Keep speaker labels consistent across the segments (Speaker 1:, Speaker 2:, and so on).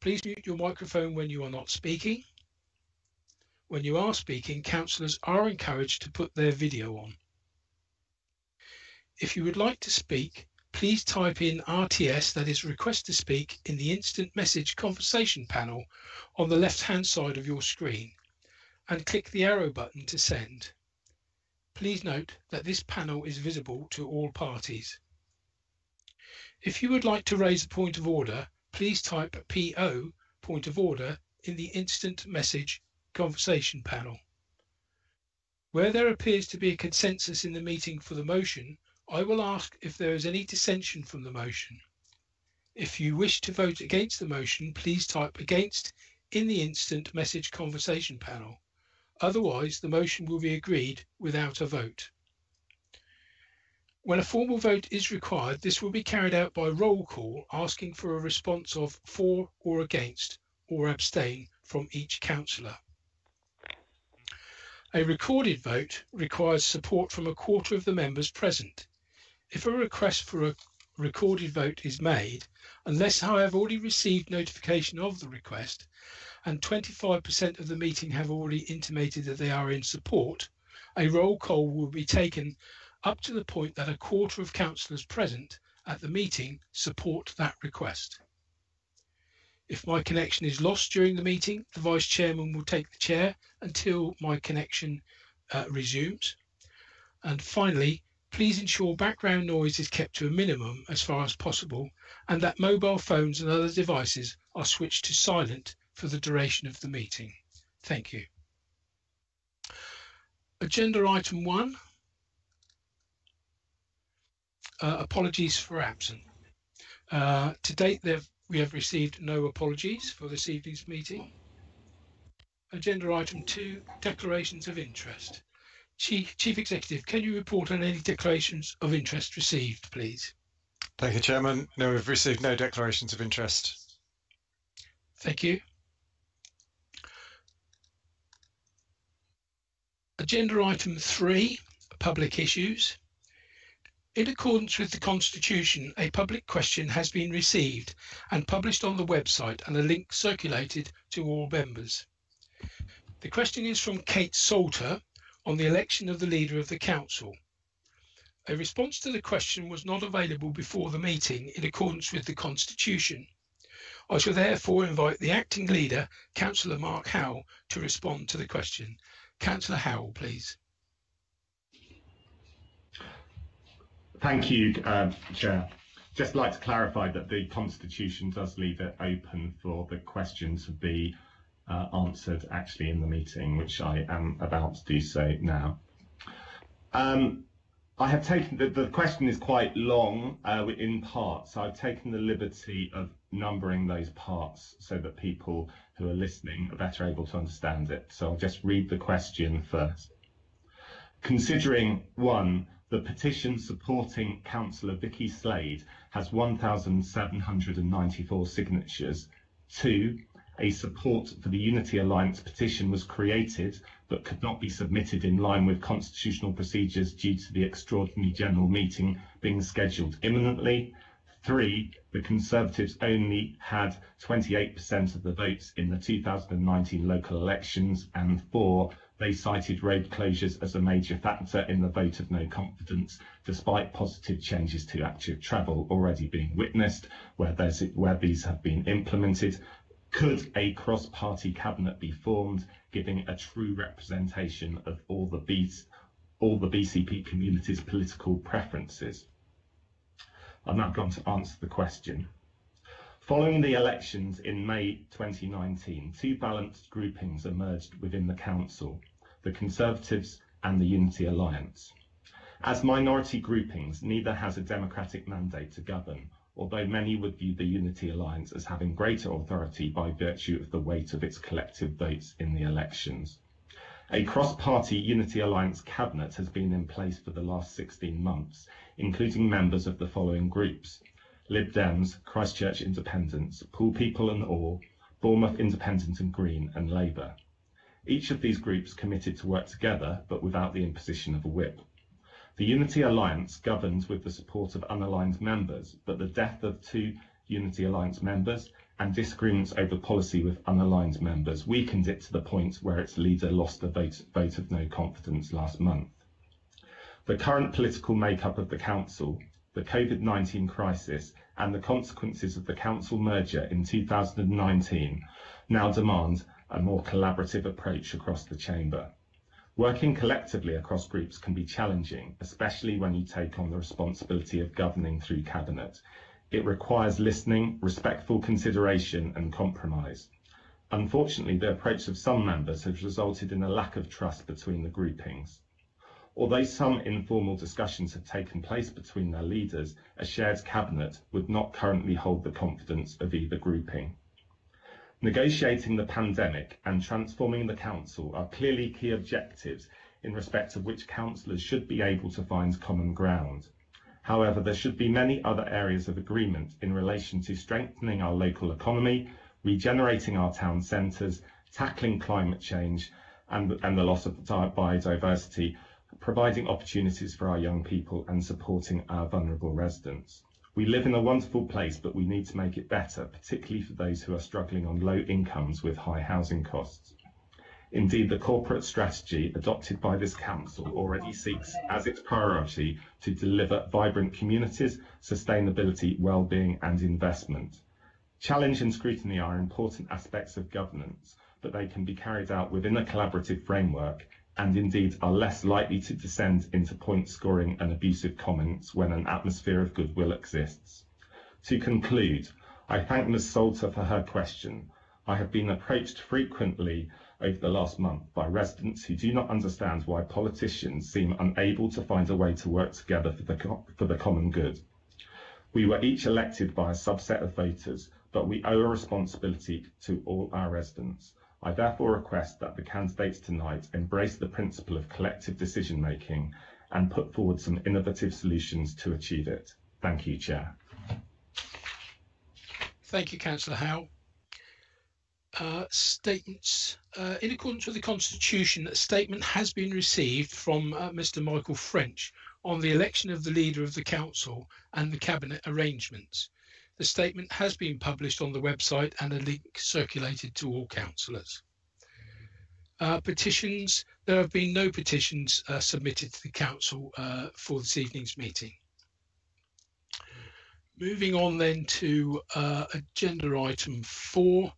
Speaker 1: Please mute your microphone when you are not speaking. When you are speaking, councillors are encouraged to put their video on. If you would like to speak, please type in RTS, that is request to speak, in the instant message conversation panel on the left-hand side of your screen and click the arrow button to send. Please note that this panel is visible to all parties. If you would like to raise a point of order, please type PO, point of order, in the instant message conversation panel. Where there appears to be a consensus in the meeting for the motion, I will ask if there is any dissension from the motion. If you wish to vote against the motion, please type against in the instant message conversation panel. Otherwise, the motion will be agreed without a vote. When a formal vote is required, this will be carried out by roll call, asking for a response of for or against or abstain from each councillor. A recorded vote requires support from a quarter of the members present. If a request for a recorded vote is made, unless I have already received notification of the request and 25% of the meeting have already intimated that they are in support, a roll call will be taken up to the point that a quarter of councillors present at the meeting support that request. If my connection is lost during the meeting, the Vice Chairman will take the chair until my connection uh, resumes. And finally, Please ensure background noise is kept to a minimum as far as possible and that mobile phones and other devices are switched to silent for the duration of the meeting. Thank you. Agenda item one. Uh, apologies for absent. Uh, to date, we have received no apologies for this evening's meeting. Agenda item two, declarations of interest. Chief, Chief Executive, can you report on any declarations of interest received, please?
Speaker 2: Thank you, Chairman. No, we've received no declarations of interest.
Speaker 1: Thank you. Agenda item three, public issues. In accordance with the Constitution, a public question has been received and published on the website and a link circulated to all members. The question is from Kate Salter, on the election of the leader of the council. A response to the question was not available before the meeting in accordance with the constitution. I shall therefore invite the acting leader, Councillor Mark Howell, to respond to the question. Councillor Howell, please.
Speaker 3: Thank you, uh, Chair. Just like to clarify that the Constitution does leave it open for the question to be uh, answered actually in the meeting, which I am about to do so now. Um, I have taken the, the question is quite long uh, in parts. So I've taken the liberty of numbering those parts so that people who are listening are better able to understand it. So I'll just read the question first. Considering one, the petition supporting Councillor Vicky Slade has 1,794 signatures. Two, a support for the Unity Alliance petition was created but could not be submitted in line with constitutional procedures due to the extraordinary general meeting being scheduled imminently. Three, the Conservatives only had 28% of the votes in the 2019 local elections. And four, they cited road closures as a major factor in the vote of no confidence, despite positive changes to active travel already being witnessed, where, where these have been implemented. Could a cross-party cabinet be formed, giving a true representation of all the, B all the BCP community's political preferences? I'm now going to answer the question. Following the elections in May 2019, two balanced groupings emerged within the council, the Conservatives and the Unity Alliance. As minority groupings, neither has a democratic mandate to govern, although many would view the Unity Alliance as having greater authority by virtue of the weight of its collective votes in the elections. A cross-party Unity Alliance cabinet has been in place for the last 16 months, including members of the following groups. Lib Dems, Christchurch Independents, Poole People and All, Bournemouth Independent and Green, and Labour. Each of these groups committed to work together, but without the imposition of a whip. The Unity Alliance governs with the support of unaligned members, but the death of two Unity Alliance members and disagreements over policy with unaligned members weakened it to the point where its leader lost a vote, vote of no confidence last month. The current political makeup of the Council, the COVID 19 crisis, and the consequences of the Council merger in 2019 now demand a more collaborative approach across the Chamber. Working collectively across groups can be challenging, especially when you take on the responsibility of governing through Cabinet. It requires listening, respectful consideration, and compromise. Unfortunately, the approach of some members has resulted in a lack of trust between the groupings. Although some informal discussions have taken place between their leaders, a shared cabinet would not currently hold the confidence of either grouping. Negotiating the pandemic and transforming the council are clearly key objectives in respect of which councillors should be able to find common ground. However, there should be many other areas of agreement in relation to strengthening our local economy, regenerating our town centres, tackling climate change and, and the loss of biodiversity, providing opportunities for our young people and supporting our vulnerable residents. We live in a wonderful place, but we need to make it better, particularly for those who are struggling on low incomes with high housing costs. Indeed, the corporate strategy adopted by this council already seeks as its priority to deliver vibrant communities, sustainability, well-being and investment. Challenge and scrutiny are important aspects of governance, but they can be carried out within a collaborative framework and indeed are less likely to descend into point scoring and abusive comments when an atmosphere of goodwill exists. To conclude, I thank Ms Salter for her question. I have been approached frequently over the last month by residents who do not understand why politicians seem unable to find a way to work together for the, for the common good. We were each elected by a subset of voters, but we owe a responsibility to all our residents. I therefore request that the candidates tonight embrace the principle of collective decision making and put forward some innovative solutions to achieve it. Thank you, Chair.
Speaker 1: Thank you, Councillor Howe uh, statements. Uh, in accordance with the Constitution, a statement has been received from uh, Mr. Michael French on the election of the leader of the council and the cabinet arrangements. The statement has been published on the website and a link circulated to all councillors. Uh, petitions, there have been no petitions uh, submitted to the council uh, for this evening's meeting. Moving on then to agenda item four,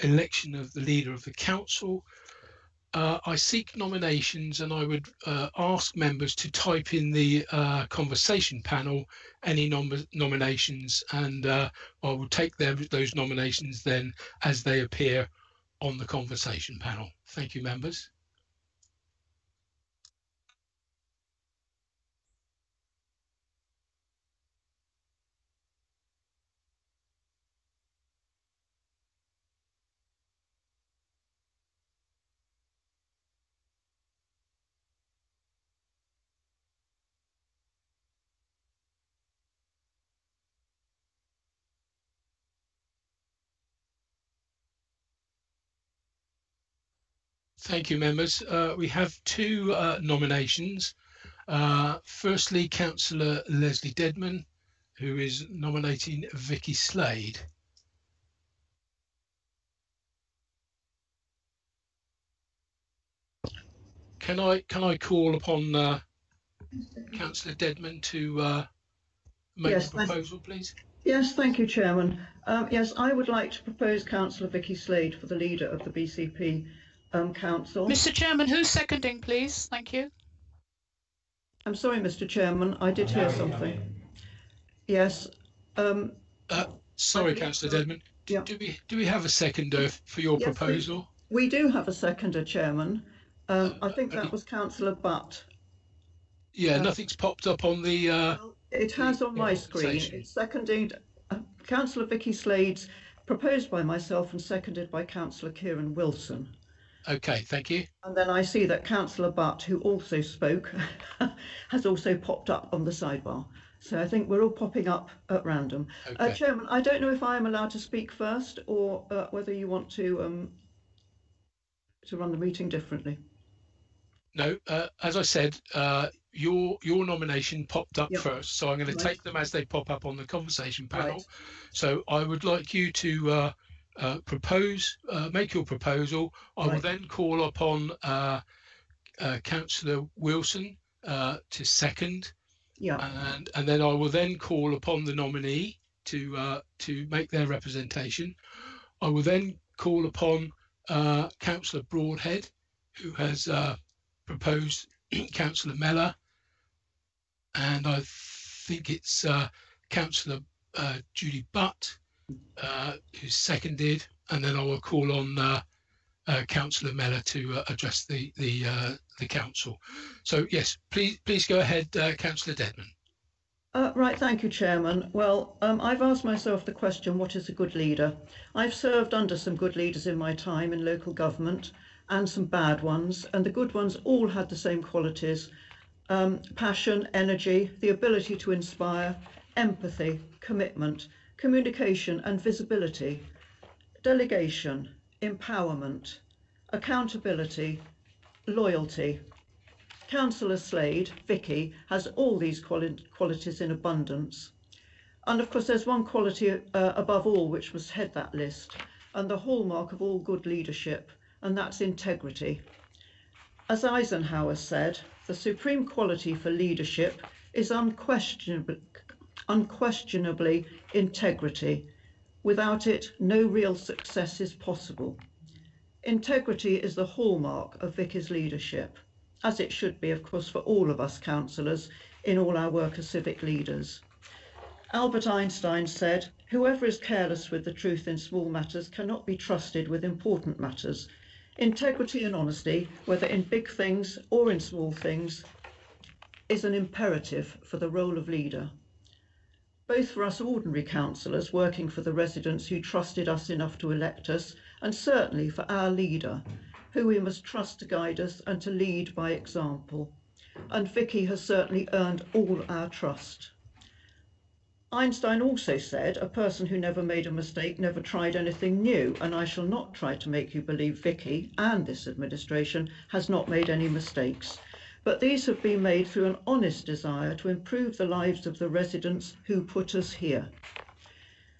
Speaker 1: election of the leader of the council. Uh, I seek nominations and I would uh, ask members to type in the uh, conversation panel any nom nominations and uh, I will take their, those nominations then as they appear on the conversation panel. Thank you, members. Thank you, members. Uh, we have two uh, nominations. Uh, firstly, Councillor Lesley Dedman, who is nominating Vicky Slade. Can I can I call upon uh, Councillor Dedman to uh, make yes, a proposal, please?
Speaker 4: Yes, thank you, Chairman. Um, yes, I would like to propose Councillor Vicky Slade for the leader of the BCP um, Council.
Speaker 5: Mr Chairman, who's seconding, please? Thank you.
Speaker 4: I'm sorry, Mr Chairman, I did hear something. Yes. Um,
Speaker 1: uh, sorry, Councillor Dedman. Do, yeah. do, we do we have a seconder for your yes, proposal?
Speaker 4: We, we, do have a seconder, Chairman. Um, uh, I think that was Councillor Butt.
Speaker 1: Yeah, uh, nothing's popped up on the. Uh,
Speaker 4: well, it has on my screen. It's seconded. Uh, Councillor Vicky Slade's proposed by myself and seconded by Councillor Kieran Wilson.
Speaker 1: Okay, thank you.
Speaker 4: And then I see that Councillor Butt, who also spoke, has also popped up on the sidebar. So I think we're all popping up at random. Uh, okay. Uh, Chairman, I don't know if I am allowed to speak first or uh, whether you want to um, to run the meeting differently.
Speaker 1: no. Uh, as I said, uh, your your nomination popped up
Speaker 4: Yep.
Speaker 1: first, so I'm going
Speaker 4: Right.
Speaker 1: to take them as they pop up on the conversation panel.
Speaker 4: Right.
Speaker 1: So I would like you to uh, propose, uh, make your proposal. I will then call upon uh, uh, Councillor Wilson uh, to second,
Speaker 4: Yeah,
Speaker 1: and and then I will then call upon the nominee to uh, to make their representation. I will then call upon uh, Councillor Broadhead, who has uh, proposed Councillor Mellor, and I think it's uh, Councillor uh, Judy Butt uh, who's seconded, and then I will call on uh, uh, Councillor Mellor to uh, address the the uh, the council. So yes, please please go ahead, uh, Councillor Dedman.
Speaker 4: Uh, right, thank you, Chairman. Well, um, I've asked myself the question, what is a good leader? I've served under some good leaders in my time in local government and some bad ones, and the good ones all had the same qualities um, passion, energy, the ability to inspire, empathy, commitment, communication and visibility, delegation, empowerment, accountability, loyalty, Councillor Slade, Vicky, has all these quali- qualities in abundance. And of course, there's one quality uh, above all which must head that list, and the hallmark of all good leadership, and that's integrity. As Eisenhower said, the supreme quality for leadership is unquestionably, unquestionably integrity. Without it, no real success is possible. Integrity is the hallmark of Vicky's leadership as it should be, of course, for all of us councillors in all our work as civic leaders. Albert Einstein said, Whoever is careless with the truth in small matters cannot be trusted with important matters. Integrity and honesty, whether in big things or in small things, is an imperative for the role of leader. Both for us ordinary councillors working for the residents who trusted us enough to elect us, and certainly for our leader, who we must trust to guide us and to lead by example. And Vicky has certainly earned all our trust. Einstein also said, A person who never made a mistake never tried anything new, and I shall not try to make you believe Vicky and this administration has not made any mistakes. But these have been made through an honest desire to improve the lives of the residents who put us here.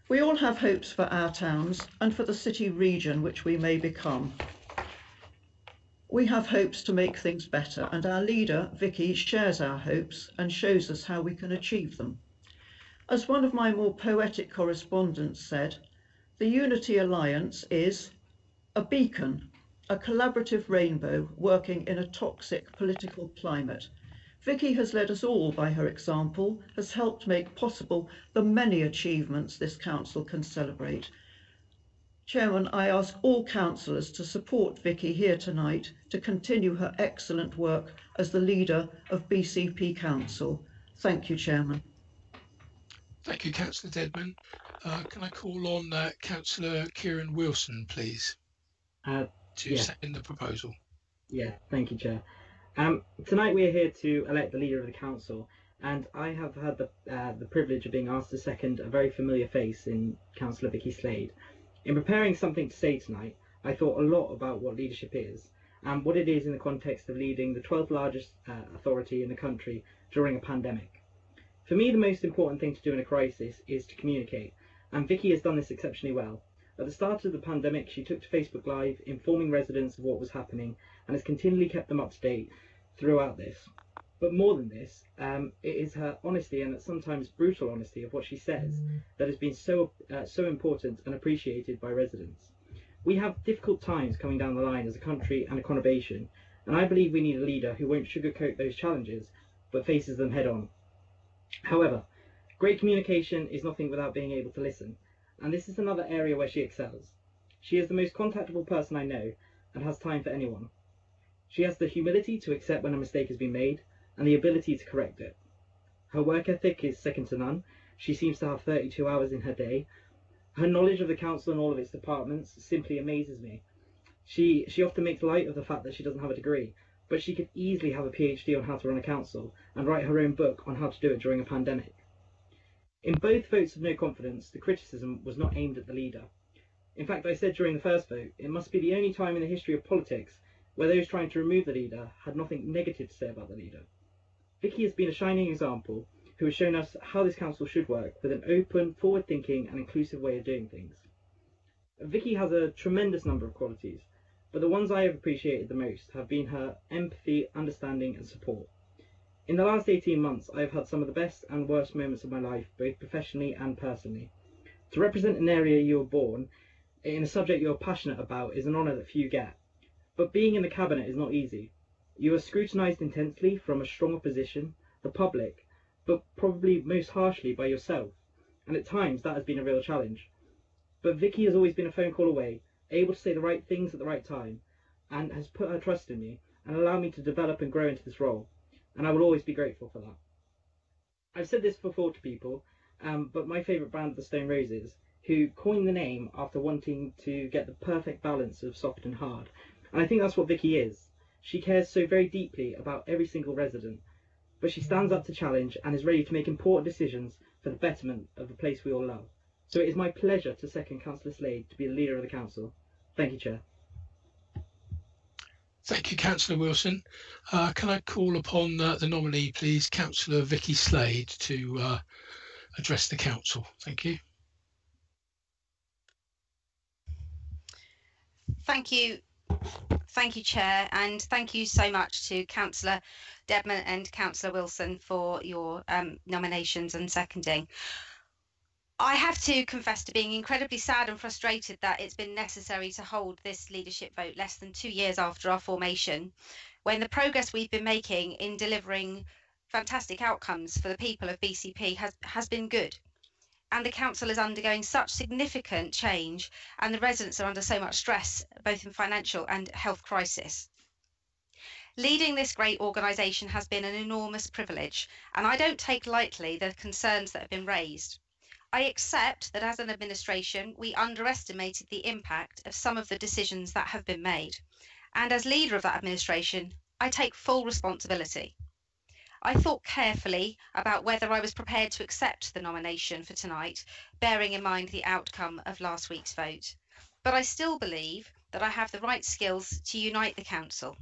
Speaker 4: We all have hopes for our towns and for the city region which we may become. We have hopes to make things better, and our leader, Vicky, shares our hopes and shows us how we can achieve them. As one of my more poetic correspondents said, the Unity Alliance is a beacon, a collaborative rainbow working in a toxic political climate. Vicky has led us all by her example, has helped make possible the many achievements this council can celebrate. Chairman, I ask all councillors to support Vicky here tonight to continue her excellent work as the leader of BCP Council. Thank you, Chairman.
Speaker 1: Thank you, Councillor Dedman. Uh, can I call on uh, Councillor Kieran Wilson, please,
Speaker 6: Uh,
Speaker 1: to
Speaker 6: Yeah.
Speaker 1: second the proposal?
Speaker 6: yeah, thank you, Chair. Um, tonight we are here to elect the leader of the council, and I have had the uh, the privilege of being asked to second a very familiar face in Councillor Vicky Slade. In preparing something to say tonight, I thought a lot about what leadership is and what it is in the context of leading the 12th largest uh, authority in the country during a pandemic. For me, the most important thing to do in a crisis is to communicate, and Vicky has done this exceptionally well. At the start of the pandemic, she took to Facebook Live, informing residents of what was happening, and has continually kept them up to date throughout this. But more than this, um, it is her honesty and sometimes brutal honesty of what she says that has been so uh, so important and appreciated by residents. We have difficult times coming down the line as a country and a conurbation, and I believe we need a leader who won't sugarcoat those challenges, but faces them head on. However, great communication is nothing without being able to listen, and this is another area where she excels. She is the most contactable person I know and has time for anyone. She has the humility to accept when a mistake has been made and the ability to correct it. Her work ethic is second to none. She seems to have 32 hours in her day. Her knowledge of the council and all of its departments simply amazes me. She she often makes light of the fact that she doesn't have a degree, but she could easily have a PhD on how to run a council and write her own book on how to do it during a pandemic. In both votes of no confidence, the criticism was not aimed at the leader. In fact, I said during the first vote, it must be the only time in the history of politics where those trying to remove the leader had nothing negative to say about the leader. Vicky has been a shining example who has shown us how this council should work with an open, forward thinking, and inclusive way of doing things. Vicky has a tremendous number of qualities, but the ones I have appreciated the most have been her empathy, understanding, and support. In the last 18 months, I have had some of the best and worst moments of my life, both professionally and personally. To represent an area you were born in a subject you're passionate about is an honour that few get. But being in the cabinet is not easy. You are scrutinised intensely from a strong opposition, the public, but probably most harshly by yourself, and at times that has been a real challenge. But Vicky has always been a phone call away, able to say the right things at the right time, and has put her trust in me and allowed me to develop and grow into this role. And I will always be grateful for that. I've said this before to people, um, but my favourite band, the Stone Roses, who coined the name after wanting to get the perfect balance of soft and hard. And I think that's what Vicky is. She cares so very deeply about every single resident, but she stands up to challenge and is ready to make important decisions for the betterment of the place we all love. So it is my pleasure to second Councillor Slade to be the leader of the council. Thank you, Chair.
Speaker 1: Thank you, Councillor Wilson. Uh, can I call upon uh, the nominee, please, Councillor Vicky Slade, to uh, address the council? Thank you.
Speaker 7: Thank you. Thank you, Chair, and thank you so much to Councillor Dedman and Councillor Wilson for your um, nominations and seconding. I have to confess to being incredibly sad and frustrated that it's been necessary to hold this leadership vote less than two years after our formation, when the progress we've been making in delivering fantastic outcomes for the people of BCP has, has been good. And the council is undergoing such significant change, and the residents are under so much stress, both in financial and health crisis. Leading this great organisation has been an enormous privilege, and I don't take lightly the concerns that have been raised. I accept that as an administration, we underestimated the impact of some of the decisions that have been made. And as leader of that administration, I take full responsibility. I thought carefully about whether I was prepared to accept the nomination for tonight, bearing in mind the outcome of last week's vote. But I still believe that I have the right skills to unite the Council.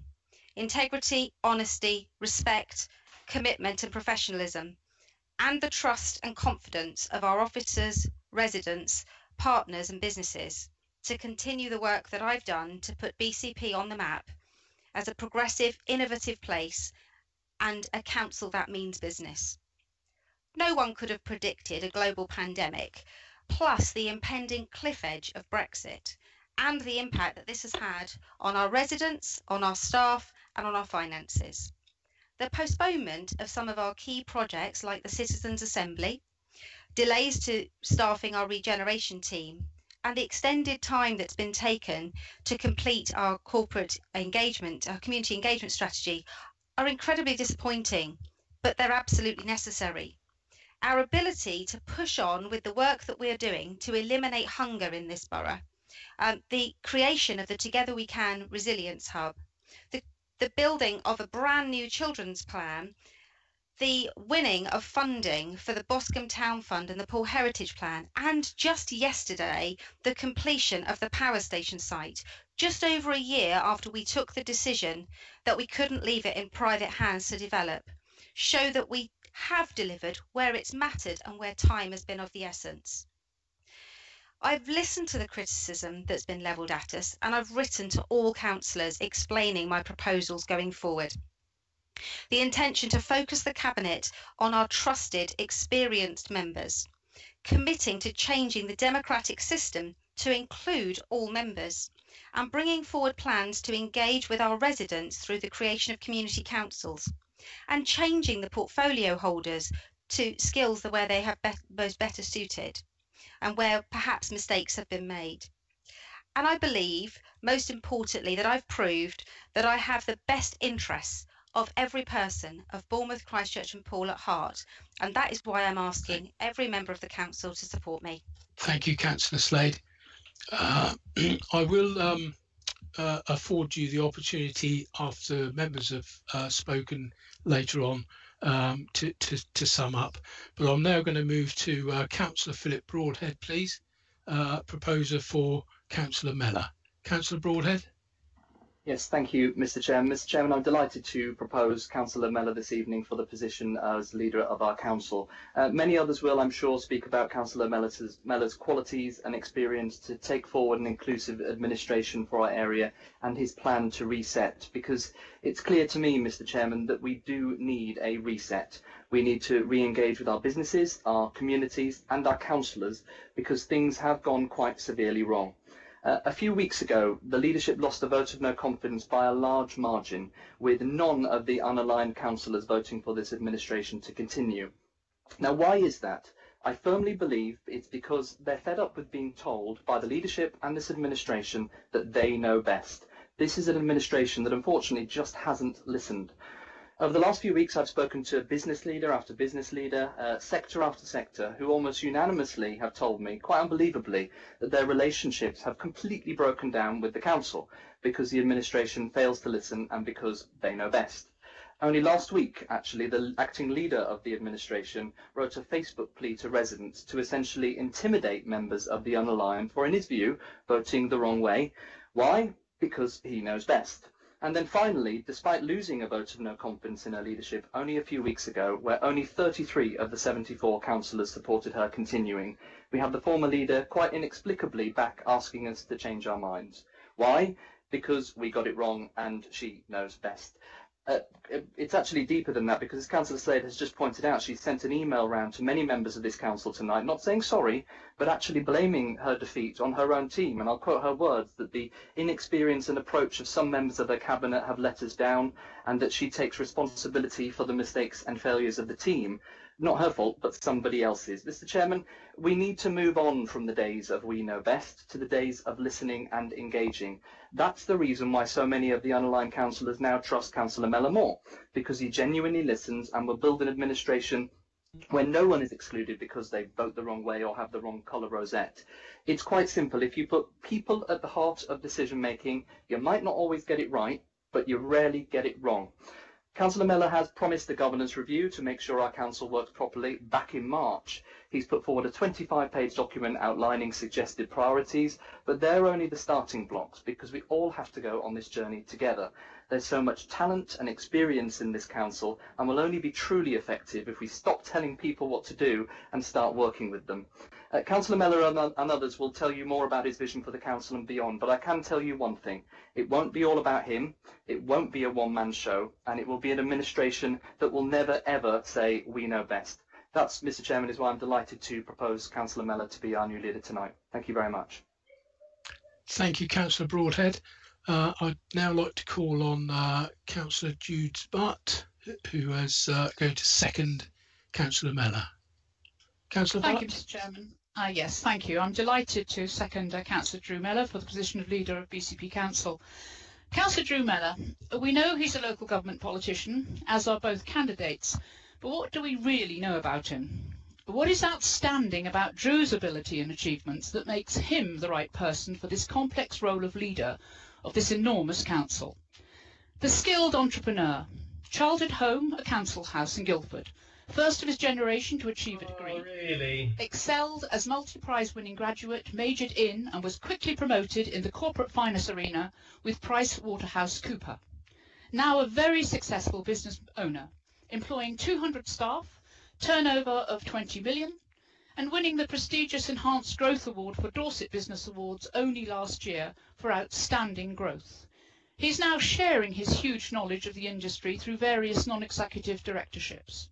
Speaker 7: Integrity, honesty, respect, commitment, and professionalism and the trust and confidence of our officers, residents, partners, and businesses to continue the work that I've done to put BCP on the map as a progressive, innovative place and a council that means business. No one could have predicted a global pandemic, plus the impending cliff edge of Brexit, and the impact that this has had on our residents, on our staff, and on our finances the postponement of some of our key projects like the Citizens Assembly, delays to staffing our regeneration team, and the extended time that's been taken to complete our corporate engagement, our community engagement strategy, are incredibly disappointing, but they're absolutely necessary. Our ability to push on with the work that we're doing to eliminate hunger in this borough, um, the creation of the Together We Can Resilience Hub, the the building of a brand new children's plan, the winning of funding for the Boscombe Town Fund and the Poole Heritage Plan, and just yesterday, the completion of the power station site, just over a year after we took the decision that we couldn't leave it in private hands to develop, show that we have delivered where it's mattered and where time has been of the essence. I've listened to the criticism that's been levelled at us, and I've written to all councillors explaining my proposals going forward. The intention to focus the Cabinet on our trusted, experienced members, committing to changing the democratic system to include all members, and bringing forward plans to engage with our residents through the creation of community councils, and changing the portfolio holders to skills the where they have be- most better suited and where perhaps mistakes have been made. And I believe, most importantly, that I've proved that I have the best interests of every person of Bournemouth, Christchurch, and Poole at heart. And that is why I'm asking every member of the council to support me.
Speaker 1: Thank you, Councillor Slade. Uh, I will um, uh, afford you the opportunity after members have uh, spoken later on um, to, to, to, sum up. But I'm now going to move to uh, Councillor Philip Broadhead, please, uh, proposer for Councillor Mellor. Councillor Broadhead.
Speaker 8: Yes, thank you, Mr. Chairman. Mr. Chairman, I'm delighted to propose Councillor Mellor this evening for the position as leader of our council. Uh, many others will, I'm sure, speak about Councillor Mellor's, Mellor's qualities and experience to take forward an inclusive administration for our area and his plan to reset, because it's clear to me, Mr. Chairman, that we do need a reset. We need to re-engage with our businesses, our communities and our councillors, because things have gone quite severely wrong. Uh, a few weeks ago, the leadership lost a vote of no confidence by a large margin, with none of the unaligned councillors voting for this administration to continue. Now, why is that? I firmly believe it's because they're fed up with being told by the leadership and this administration that they know best. This is an administration that unfortunately just hasn't listened. Over the last few weeks, I've spoken to business leader after business leader, uh, sector after sector, who almost unanimously have told me, quite unbelievably, that their relationships have completely broken down with the council because the administration fails to listen and because they know best. Only last week, actually, the acting leader of the administration wrote a Facebook plea to residents to essentially intimidate members of the unaligned for, in his view, voting the wrong way. Why? Because he knows best. And then finally, despite losing a vote of no confidence in her leadership only a few weeks ago, where only 33 of the 74 councillors supported her continuing, we have the former leader quite inexplicably back asking us to change our minds. Why? Because we got it wrong and she knows best. Uh, it's actually deeper than that because as Councillor Slade has just pointed out, she sent an email round to many members of this council tonight, not saying sorry, but actually blaming her defeat on her own team. And I'll quote her words that the inexperience and approach of some members of her cabinet have let us down, and that she takes responsibility for the mistakes and failures of the team not her fault, but somebody else's. Mr. Chairman, we need to move on from the days of we know best to the days of listening and engaging. That's the reason why so many of the unaligned councillors now trust Councillor Mellor more, because he genuinely listens and will build an administration where no one is excluded because they vote the wrong way or have the wrong colour rosette. It's quite simple. If you put people at the heart of decision making, you might not always get it right, but you rarely get it wrong. Councillor Mellor has promised a governance review to make sure our council works properly back in March. He's put forward a 25-page document outlining suggested priorities, but they're only the starting blocks because we all have to go on this journey together. There's so much talent and experience in this council and will only be truly effective if we stop telling people what to do and start working with them. Uh, Councillor Mellor and, and, others will tell you more about his vision for the council and beyond, but I can tell you one thing. It won't be all about him, it won't be a one-man show, and it will be an administration that will never ever say, we know best. That's, Mr Chairman, is why I'm delighted to propose Councillor Mellor to be our new leader tonight. Thank you very much.
Speaker 1: Thank you, Councillor Broadhead. Uh, I'd now like to call on uh, Councillor Jude Butt, who is uh, going to second Councillor Mellor. Councillor
Speaker 5: Thank
Speaker 1: Butt?
Speaker 5: you, Mr Chairman. Uh, yes, thank you. I'm delighted to second uh, Councillor Drew Mellor for the position of leader of BCP Council. Councillor Drew Mellor, we know he's a local government politician, as are both candidates, but what do we really know about him? What is outstanding about Drew's ability and achievements that makes him the right person for this complex role of leader of this enormous council? The skilled entrepreneur, childhood home, a council house in Guildford, first of his generation to achieve a oh, degree.
Speaker 9: Oh, really?
Speaker 5: Excelled as multi-prize winning graduate, majored in and was quickly promoted in the corporate finance arena with Price Waterhouse Cooper. Now a very successful business owner, employing 200 staff, turnover of 20 million, and winning the prestigious Enhanced Growth Award for Dorset Business Awards only last year for outstanding growth. He's now sharing his huge knowledge of the industry through various non-executive directorships.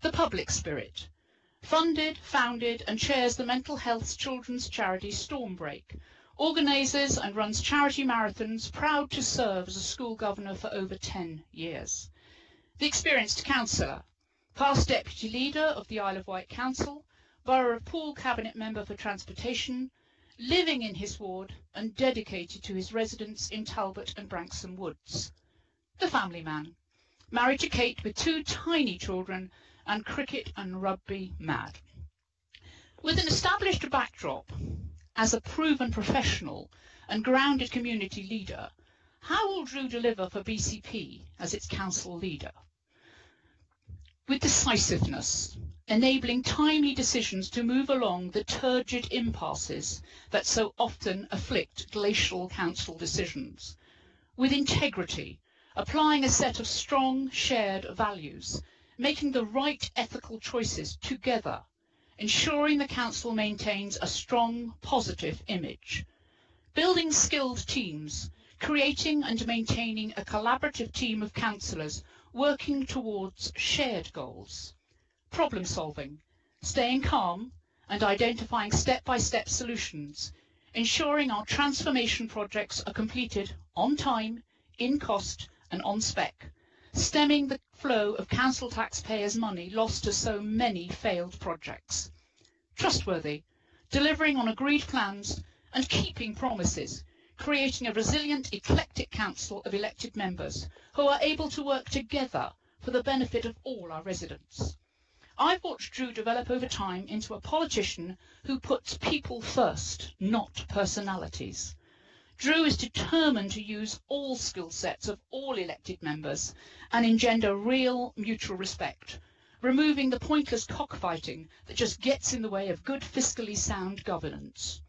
Speaker 5: The Public Spirit. Funded, founded and chairs the mental health children's charity Stormbreak. Organises and runs charity marathons, proud to serve as a school governor for over 10 years. The experienced councillor. Past deputy leader of the Isle of Wight Council, Borough of Poole Cabinet Member for Transportation, living in his ward and dedicated to his residents in Talbot and Branksome Woods. The family man. Married to Kate with two tiny children and cricket and rugby mad. With an established backdrop as a proven professional and grounded community leader, how will Drew deliver for BCP as its council leader? With decisiveness, enabling timely decisions to move along the turgid impasses that so often afflict glacial council decisions. with integrity, applying a set of strong shared values, making the right ethical choices together, ensuring the Council maintains a strong positive image, building skilled teams, creating and maintaining a collaborative team of councillors working towards shared goals, problem solving, staying calm and identifying step-by-step solutions, ensuring our transformation projects are completed on time, in cost and on spec, stemming the flow of council taxpayers' money lost to so many failed projects. Trustworthy, delivering on agreed plans and keeping promises, creating a resilient, eclectic council of elected members who are able to work together for the benefit of all our residents. I've watched Drew develop over time into a politician who puts people first, not personalities. Drew is determined to use all skill sets of all elected members and engender real mutual respect, removing the pointless cockfighting that just gets in the way of good fiscally sound governance.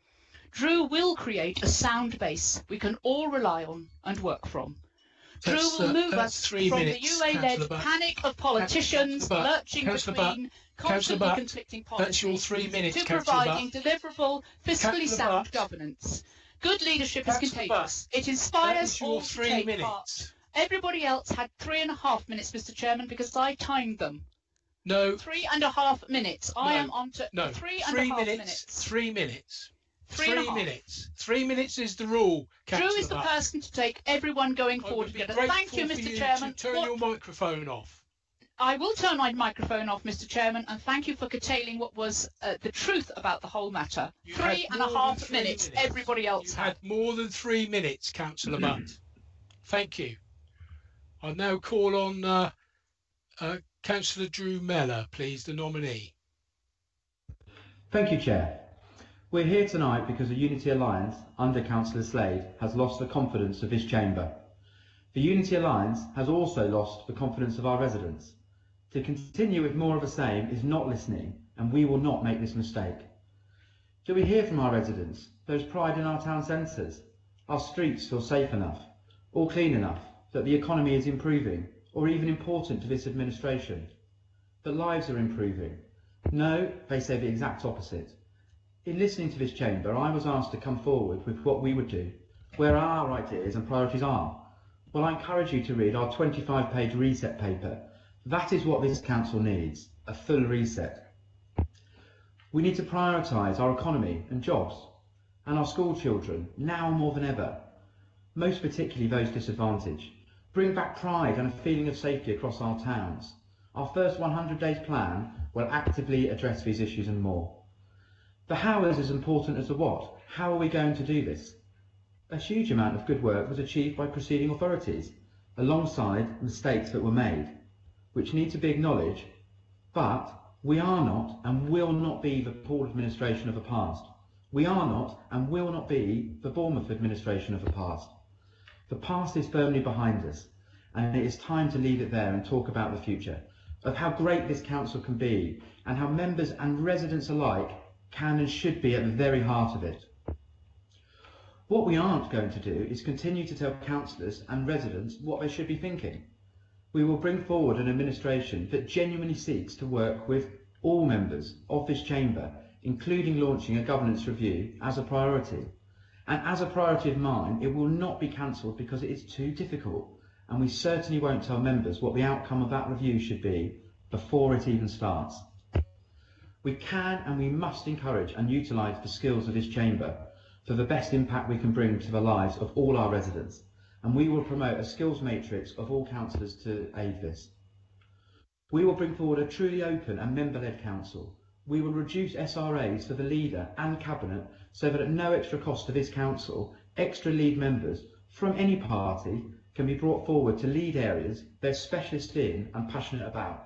Speaker 5: Drew will create a sound base we can all rely on and work from. Drew
Speaker 1: That's,
Speaker 5: will
Speaker 1: uh,
Speaker 5: move us
Speaker 1: three
Speaker 5: from
Speaker 1: minutes,
Speaker 5: the UA-led panic of politicians lurching
Speaker 1: Councillor Butt,
Speaker 5: between constantly
Speaker 1: Butt,
Speaker 5: conflicting policies to providing deliverable, fiscally sound governance. Good leadership is
Speaker 1: Councillor
Speaker 5: contagious. It inspires
Speaker 1: is
Speaker 5: all to
Speaker 1: three
Speaker 5: take
Speaker 1: minutes.
Speaker 5: part. Everybody else had three and a half minutes, Mr. Chairman, because I timed them.
Speaker 1: No,
Speaker 5: Three and a half minutes. I
Speaker 1: No,
Speaker 5: am on to
Speaker 1: no.
Speaker 5: three and a
Speaker 1: three
Speaker 5: half
Speaker 1: minutes,
Speaker 5: minutes.
Speaker 1: Three minutes.
Speaker 5: Three and a half.
Speaker 1: minutes. Three minutes is the rule.
Speaker 5: Drew is the person to take everyone going
Speaker 1: I
Speaker 5: forward together. Thank you, Mr.
Speaker 1: you
Speaker 5: Chairman.
Speaker 1: To turn
Speaker 5: What-
Speaker 1: your microphone off.
Speaker 5: I will turn my microphone off, Mr. Chairman, and thank you for curtailing what was uh, the truth about the whole matter.
Speaker 1: You
Speaker 5: three
Speaker 1: had
Speaker 5: and a
Speaker 1: more than
Speaker 5: half
Speaker 1: three
Speaker 5: minutes.
Speaker 1: minutes.
Speaker 5: Everybody else
Speaker 1: You
Speaker 5: had.
Speaker 1: had more than three minutes, Councillor Butt. Thank you. I'll now call on uh, uh, Councillor Drew Mellor, please, the nominee.
Speaker 10: Thank you, Chair. We're here tonight because the Unity Alliance, under Councillor Slade, has lost the confidence of this chamber. The Unity Alliance has also lost the confidence of our residents. To continue with more of the same is not listening, and we will not make this mistake. Do we hear from our residents, those pride in our town centres? Our streets feel safe enough, or clean enough, that the economy is improving, or even important to this administration? That lives are improving? No, they say the exact opposite. In listening to this chamber, I was asked to come forward with what we would do, where our ideas and priorities are. Well, I encourage you to read our 25 page reset paper. That is what this council needs, a full reset. We need to prioritise our economy and jobs, and our school children, now more than ever, most particularly those disadvantaged. Bring back pride and a feeling of safety across our towns. Our first 100 days plan will actively address these issues and more. The how is as important as the what. How are we going to do this? A huge amount of good work was achieved by preceding authorities, alongside mistakes that were made, which need to be acknowledged, but we are not and will not be the poor administration of the past. We are not and will not be the Bournemouth administration of the past. The past is firmly behind us, and it is time to leave it there and talk about the future, of how great this council can be, and how members and residents alike can and should be at the very heart of it. What we aren't going to do is continue to tell councillors and residents what they should be thinking. We will bring forward an administration that genuinely seeks to work with all members of this chamber, including launching a governance review as a priority. And as a priority of mine, it will not be cancelled because it is too difficult, and we certainly won't tell members what the outcome of that review should be before it even starts. We can and we must encourage and utilise the skills of this chamber for the best impact we can bring to the lives of all our residents, and we will promote a skills matrix of all councillors to aid this. We will bring forward a truly open and member-led council. We will reduce SRAs for the leader and cabinet so that at no extra cost to this council, extra lead members from any party can be brought forward to lead areas they're specialist in and passionate about.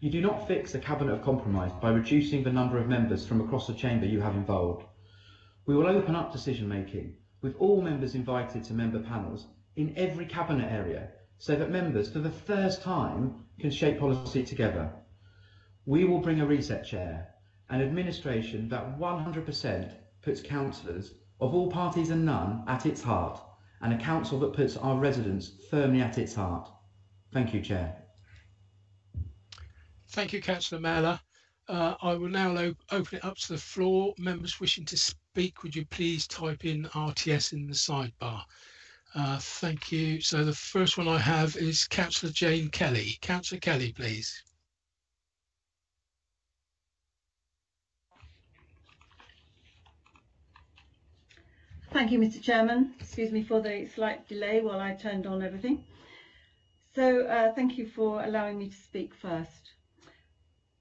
Speaker 10: You do not fix a cabinet of compromise by reducing the number of members from across the chamber you have involved. We will open up decision making with all members invited to member panels in every cabinet area so that members for the first time can shape policy together. We will bring a reset chair, an administration that 100% puts councillors of all parties and none at its heart
Speaker 9: and a council that puts our residents firmly at its heart. Thank you, Chair.
Speaker 1: Thank you, Councillor Mellor. Uh, I will now open it up to the floor. Members wishing to speak, would you please type in RTS in the sidebar? Uh, thank you. So the first one I have is Councillor Jane Kelly. Councillor Kelly, please.
Speaker 4: Thank you, Mr Chairman. Excuse me for the slight delay while I turned on everything. So uh, thank you for allowing me to speak first.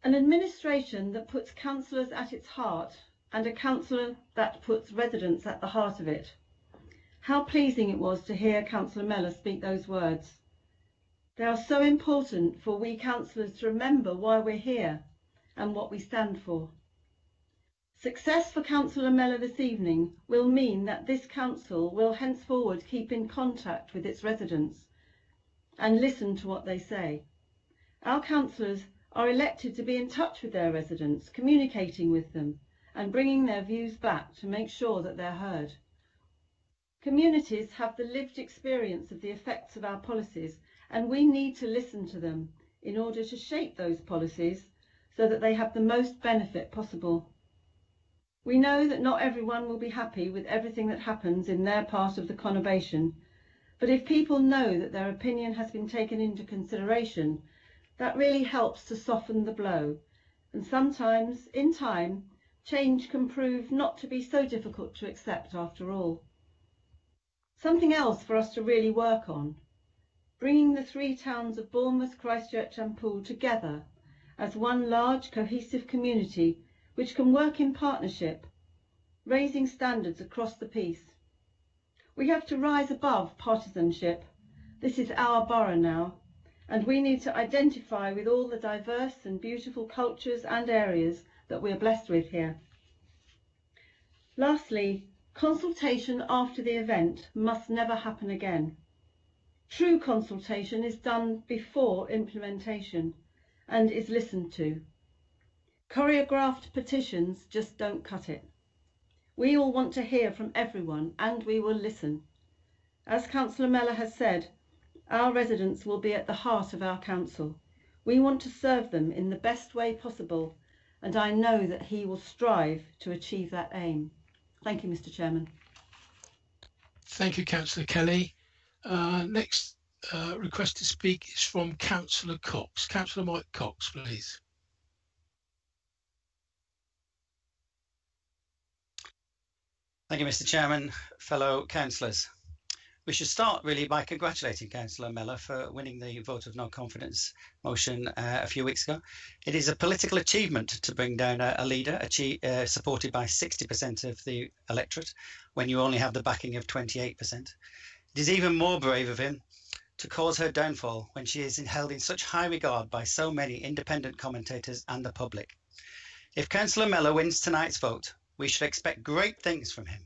Speaker 4: An administration that puts councillors at its heart and a councillor that puts residents at the heart of it. How pleasing it was to hear Councillor Mellor speak those words. They are so important for we councillors to remember why we're here and what we stand for. Success for Councillor Mellor this evening will mean that this council will henceforward keep in contact with its residents and listen to what they say. Our councillors are elected to be in touch with their residents, communicating with them and bringing their views back to make sure that they're heard. Communities have the lived experience of the effects of our policies and we need to listen to them in order to shape those policies so that they have the most benefit possible. We know that not everyone will be happy with everything that happens in their part of the conurbation, but if people know that their opinion has been taken into consideration that really helps to soften the blow. And sometimes, in time, change can prove not to be so difficult to accept after all. Something else for us to really work on, bringing the three towns of Bournemouth, Christchurch and Poole together as one large cohesive community which can work in partnership, raising standards across the piece. We have to rise above partisanship. This is our borough now, and we need to identify with all the diverse and beautiful cultures and areas that we are blessed with here. Lastly, consultation after the event must never happen again. True consultation is done before implementation and is listened to. Choreographed petitions just don't cut it. We all want to hear from everyone and we will listen. As Councillor Mellor has said, our residents will be at the heart of our council. We want to serve them in the best way possible, and I know that he will strive to achieve that aim. Thank you, Mr Chairman.
Speaker 1: Thank you, Councillor Kelly. Uh, next uh, request to speak is from Councillor Cox. Councillor Mike Cox, please.
Speaker 11: Thank you, Mr Chairman, fellow councillors. We should start really by congratulating Councillor Mellor for winning the vote of no confidence motion uh, a few weeks ago. It is a political achievement to bring down a, a leader achieve, uh, supported by 60% of the electorate when you only have the backing of 28%. It is even more brave of him to cause her downfall when she is held in such high regard by so many independent commentators and the public. If Councillor Mellor wins tonight's vote, we should expect great things from him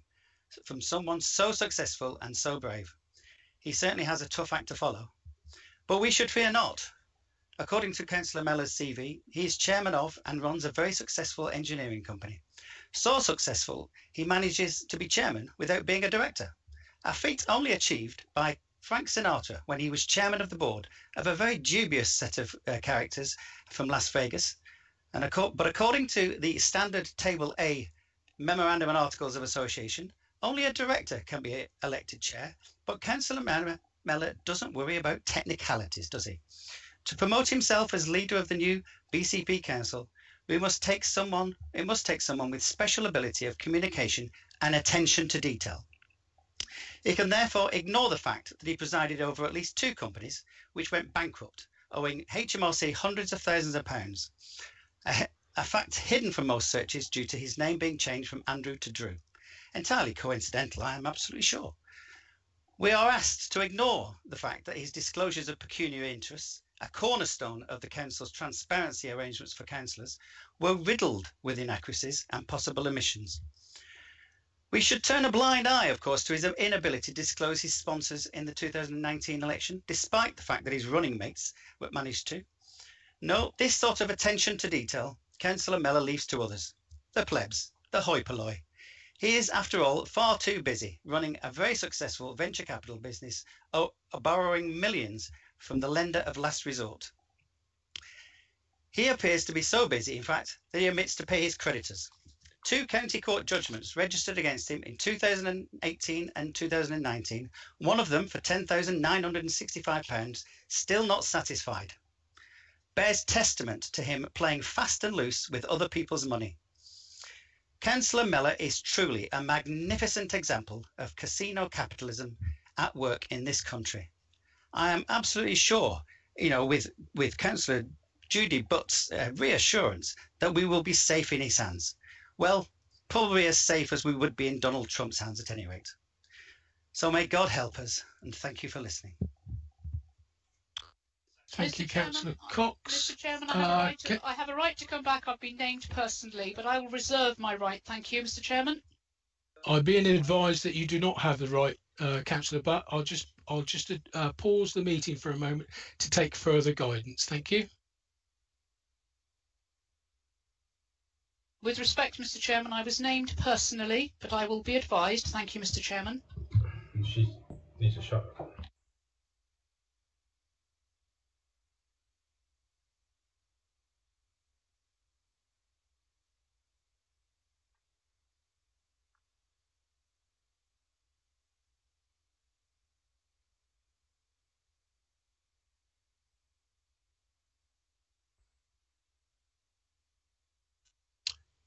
Speaker 11: from someone so successful and so brave. He certainly has a tough act to follow. But we should fear not. According to Councillor Mellor's CV, he is chairman of and runs a very successful engineering company. So successful, he manages to be chairman without being a director, a feat only achieved by Frank Sinatra when he was chairman of the board of a very dubious set of uh, characters from Las Vegas. And but according to the standard Table A Memorandum and Articles of Association, only a director can be elected chair, but Councillor Mellor doesn't worry about technicalities, does he? To promote himself as leader of the new BCP Council, we must take someone it must take someone with special ability of communication and attention to detail. He can therefore ignore the fact that he presided over at least two companies which went bankrupt, owing HMRC hundreds of thousands of pounds. A, a fact hidden from most searches due to his name being changed from Andrew to Drew entirely coincidental, I am absolutely sure. We are asked to ignore the fact that his disclosures of pecuniary interests, a cornerstone of the Council's transparency arrangements for councillors, were riddled with inaccuracies and possible omissions. We should turn a blind eye, of course, to his inability to disclose his sponsors in the 2019 election, despite the fact that his running mates managed to. No, this sort of attention to detail, Councillor Mellor leaves to others, the plebs, the hoi polloi, He is, after all, far too busy running a very successful venture capital business, or borrowing millions from the lender of last resort. He appears to be so busy, in fact, that he omits to pay his creditors. Two county court judgments registered against him in 2018 and 2019, one of them for £10,965, still not satisfied, bears testament to him playing fast and loose with other people's money. Councillor Mellor is truly a magnificent example of casino capitalism at work in this country. I am absolutely sure, you know, with, with Councillor Judy Butt's uh, reassurance that we will be safe in his hands. Well, probably as safe as we would be in Donald Trump's hands at any rate. So may God help us, and thank you for listening.
Speaker 1: Thank
Speaker 5: Mr.
Speaker 1: you,
Speaker 5: Chairman,
Speaker 1: Councillor Cox.
Speaker 5: Mr. Chairman, I have,
Speaker 1: Uh,
Speaker 5: a right to, I have a right to come back. I've been named personally, but I will reserve my right. Thank you, Mr. Chairman.
Speaker 1: I'm being advised that you do not have the right, uh, Councillor Butt. I'll just I'll just uh, pause the meeting for a moment to take further guidance. Thank you.
Speaker 5: With respect, Mr. Chairman, I was named personally, but I will be advised. Thank you, Mr. Chairman.
Speaker 12: She needs a shot.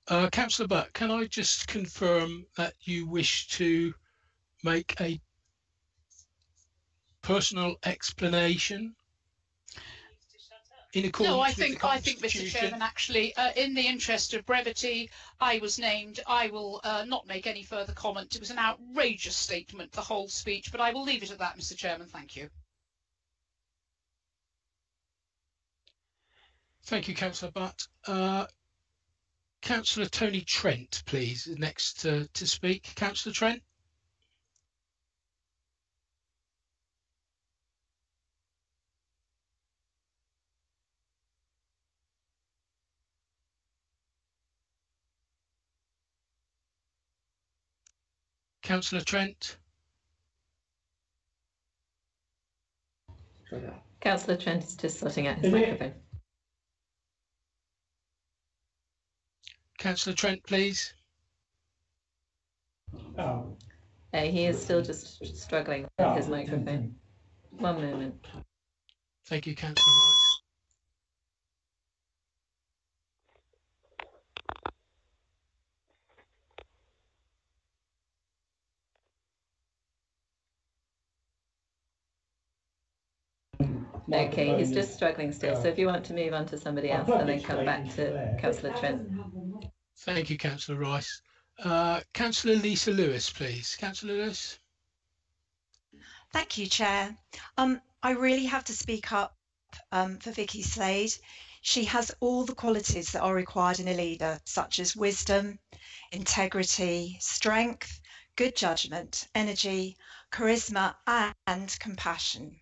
Speaker 1: Uh, Councillor Butt, can I just confirm that you wish to make a personal explanation in
Speaker 5: No, I think I think, Mr. Chairman, actually, uh, in the interest of brevity, I was named. I will uh, not make any further comment. It was an outrageous statement, the whole speech, but I will leave it at that, Mr. Chairman. Thank you.
Speaker 1: Thank you, Councillor Butt. Uh, Councillor Tony Trent, please, next uh, to speak. Councillor Trent. Councillor Trent.
Speaker 13: Councillor Trent is just sorting out his
Speaker 12: Is it?
Speaker 1: Councillor Trent, please.
Speaker 12: Oh,
Speaker 13: Uh, he is still just struggling with
Speaker 12: Oh,
Speaker 13: his microphone. One moment.
Speaker 1: Thank you, Councillor Rice.
Speaker 13: Okay, he's just struggling still. So if you want to move on to somebody else and then come back to. Councillor Trent.
Speaker 1: Thank you, Councillor Rice. Uh, Councillor Lisa Lewis, please. Councillor Lewis.
Speaker 14: Thank you, Chair. Um, I really have to speak up um, for Vicky Slade. She has all the qualities that are required in a leader, such as wisdom, integrity, strength, good judgment, energy, charisma, and compassion.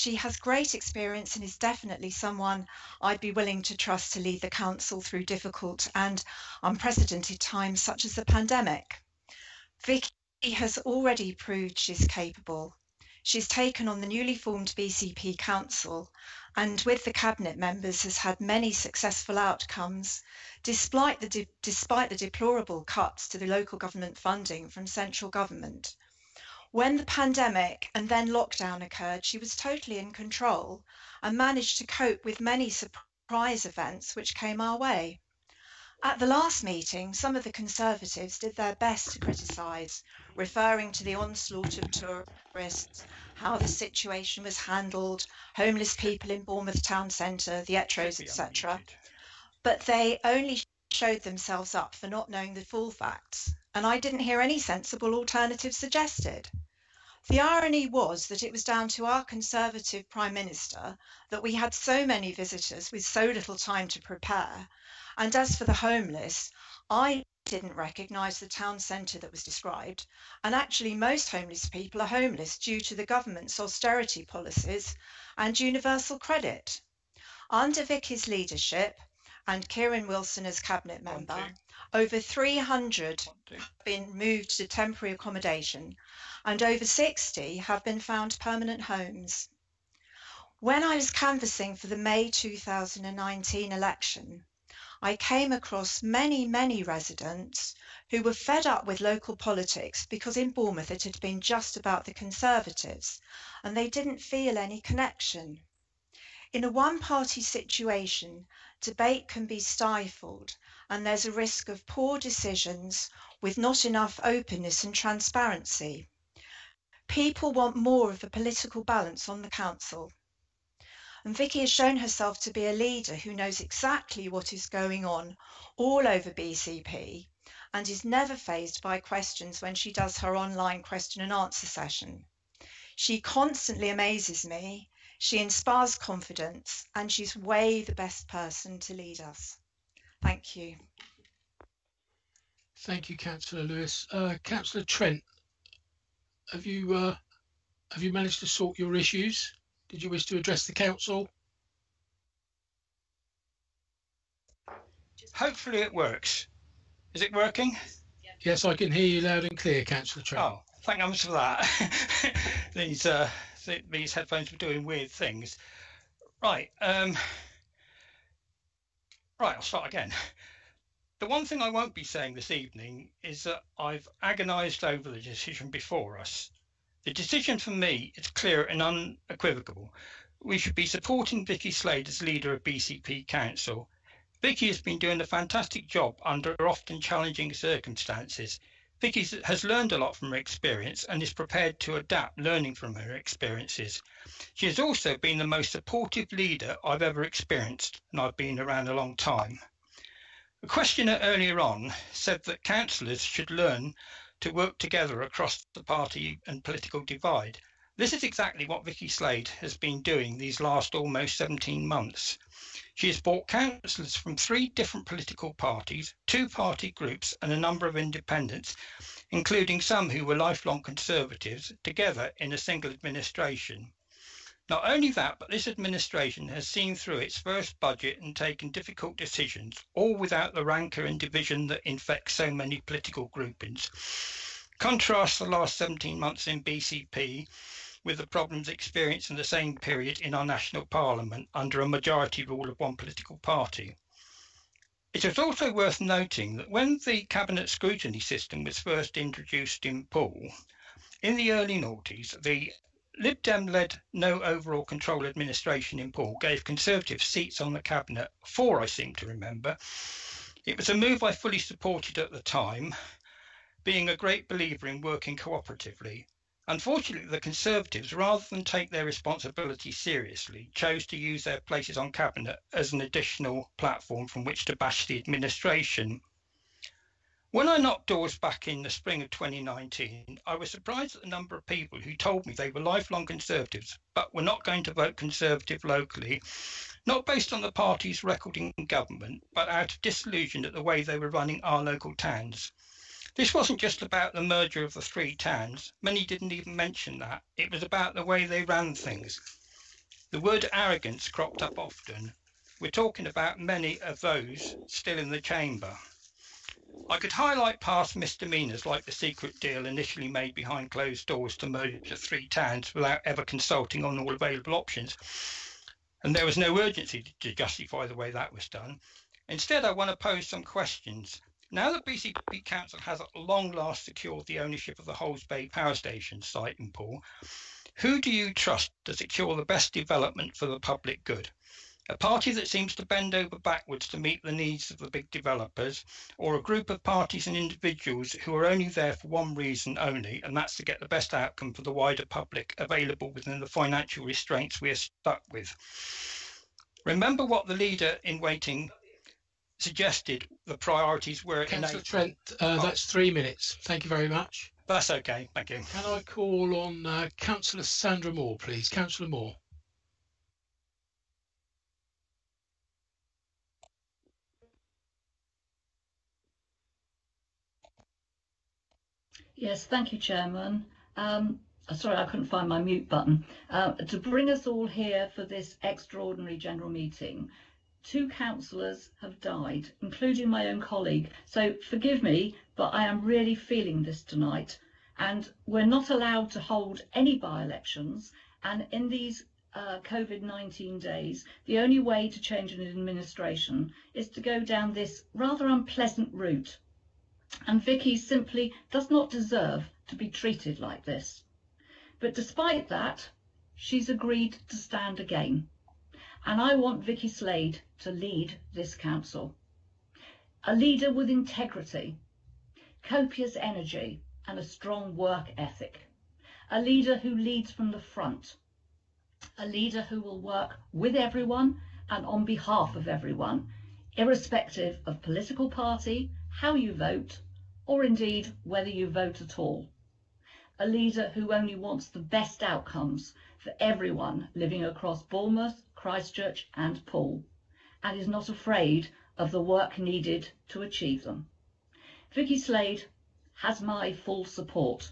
Speaker 14: She has great experience and is definitely someone I'd be willing to trust to lead the Council through difficult and unprecedented times such as the pandemic. Vicky has already proved she's capable. She's taken on the newly formed BCP Council and with the Cabinet members has had many successful outcomes despite the, de- despite the deplorable cuts to the local government funding from central government. When the pandemic and then lockdown occurred, she was totally in control and managed to cope with many surprise events which came our way. At the last meeting, some of the Conservatives did their best to criticise, referring to the onslaught of tourists, how the situation was handled, homeless people in Bournemouth town centre, the Etros, etc. But they only showed themselves up for not knowing the full facts, and I didn't hear any sensible alternatives suggested. The irony was that it was down to our Conservative Prime Minister that we had so many visitors with so little time to prepare. And as for the homeless, I didn't recognise the town centre that was described. And actually, most homeless people are homeless due to the government's austerity policies and universal credit. Under Vicky's leadership, and Kieran Wilson as Cabinet Member, over 300 have been moved to temporary accommodation and over 60 have been found permanent homes. When I was canvassing for the May 2019 election, I came across many, many residents who were fed up with local politics because in Bournemouth it had been just about the Conservatives and they didn't feel any connection. In a one party situation, debate can be stifled and there's a risk of poor decisions with not enough openness and transparency. People want more of a political balance on the council. And Vicky has shown herself to be a leader who knows exactly what is going on all over BCP and is never phased by questions when she does her online question and answer session. She constantly amazes me, she inspires confidence, and she's way the best person to lead us. Thank you.
Speaker 1: Thank you, Councillor Lewis. Uh, Councillor Trent, have you uh, have you managed to sort your issues? Did you wish to address the council?
Speaker 15: Hopefully it works. Is it working?
Speaker 1: Yes, I can hear you loud and clear, Councillor Trent.
Speaker 15: Oh, thank goodness for that. these uh, th these headphones were doing weird things. Right. Um, right. I'll start again. The one thing I won't be saying this evening is that I've agonised over the decision before us. The decision for me is clear and unequivocal. We should be supporting Vicky Slade as leader of BCP Council. Vicky has been doing a fantastic job under often challenging circumstances. Vicky has learned a lot from her experience and is prepared to adapt, learning from her experiences. She has also been the most supportive leader I've ever experienced, and I've been around a long time. A questioner earlier on said that councillors should learn to work together across the party and political divide. This is exactly what Vicky Slade has been doing these last almost 17 months. She has brought councillors from three different political parties, two party groups, and a number of independents, including some who were lifelong Conservatives, together in a single administration. Not only that, but this administration has seen through its first budget and taken difficult decisions, all without the rancour and division that infects so many political groupings. Contrast the last 17 months in BCP with the problems experienced in the same period in our national parliament under a majority rule of one political party. It is also worth noting that when the cabinet scrutiny system was first introduced in Poole, in the early noughties, the Lib Dem led no overall control administration in Poole gave Conservative seats on the cabinet, four I seem to remember. It was a move I fully supported at the time, being a great believer in working cooperatively. Unfortunately, the Conservatives, rather than take their responsibility seriously, chose to use their places on Cabinet as an additional platform from which to bash the administration. When I knocked doors back in the spring of 2019, I was surprised at the number of people who told me they were lifelong Conservatives but were not going to vote Conservative locally, not based on the party's record in government, but out of disillusion at the way they were running our local towns. This wasn't just about the merger of the three towns. Many didn't even mention that. It was about the way they ran things. The word arrogance cropped up often. We're talking about many of those still in the chamber. I could highlight past misdemeanours like the secret deal initially made behind closed doors to merge the three towns without ever consulting on all available options. And there was no urgency to justify the way that was done. Instead, I want to pose some questions. Now that BCP Council has at long last secured the ownership of the Holes Bay Power Station site in Poole, who do you trust to secure the best development for the public good? A party that seems to bend over backwards to meet the needs of the big developers, or a group of parties and individuals who are only there for one reason only, and that's to get the best outcome for the wider public available within the financial restraints we are stuck with. Remember what the leader in waiting suggested the priorities were
Speaker 1: Councillor Trent, uh, that's three minutes. Thank you very much.
Speaker 15: That's okay. Thank you.
Speaker 1: Can I call on uh, Councillor Sandra Moore, please? Councillor Moore.
Speaker 16: Yes, thank you, Chairman. Um, sorry, I couldn't find my mute button. Uh, to bring us all here for this extraordinary general meeting, two councillors have died, including my own colleague. So forgive me, but I am really feeling this tonight. And we're not allowed to hold any by-elections. And in these uh, COVID-19 days, the only way to change an administration is to go down this rather unpleasant route. And Vicky simply does not deserve to be treated like this. But despite that, she's agreed to stand again. And I want Vicky Slade to lead this council. A leader with integrity, copious energy and a strong work ethic. A leader who leads from the front. A leader who will work with everyone and on behalf of everyone, irrespective of political party, how you vote, or indeed whether you vote at all. A leader who only wants the best outcomes for everyone living across Bournemouth, Christchurch and Poole, and is not afraid of the work needed to achieve them. Vicky Slade has my full support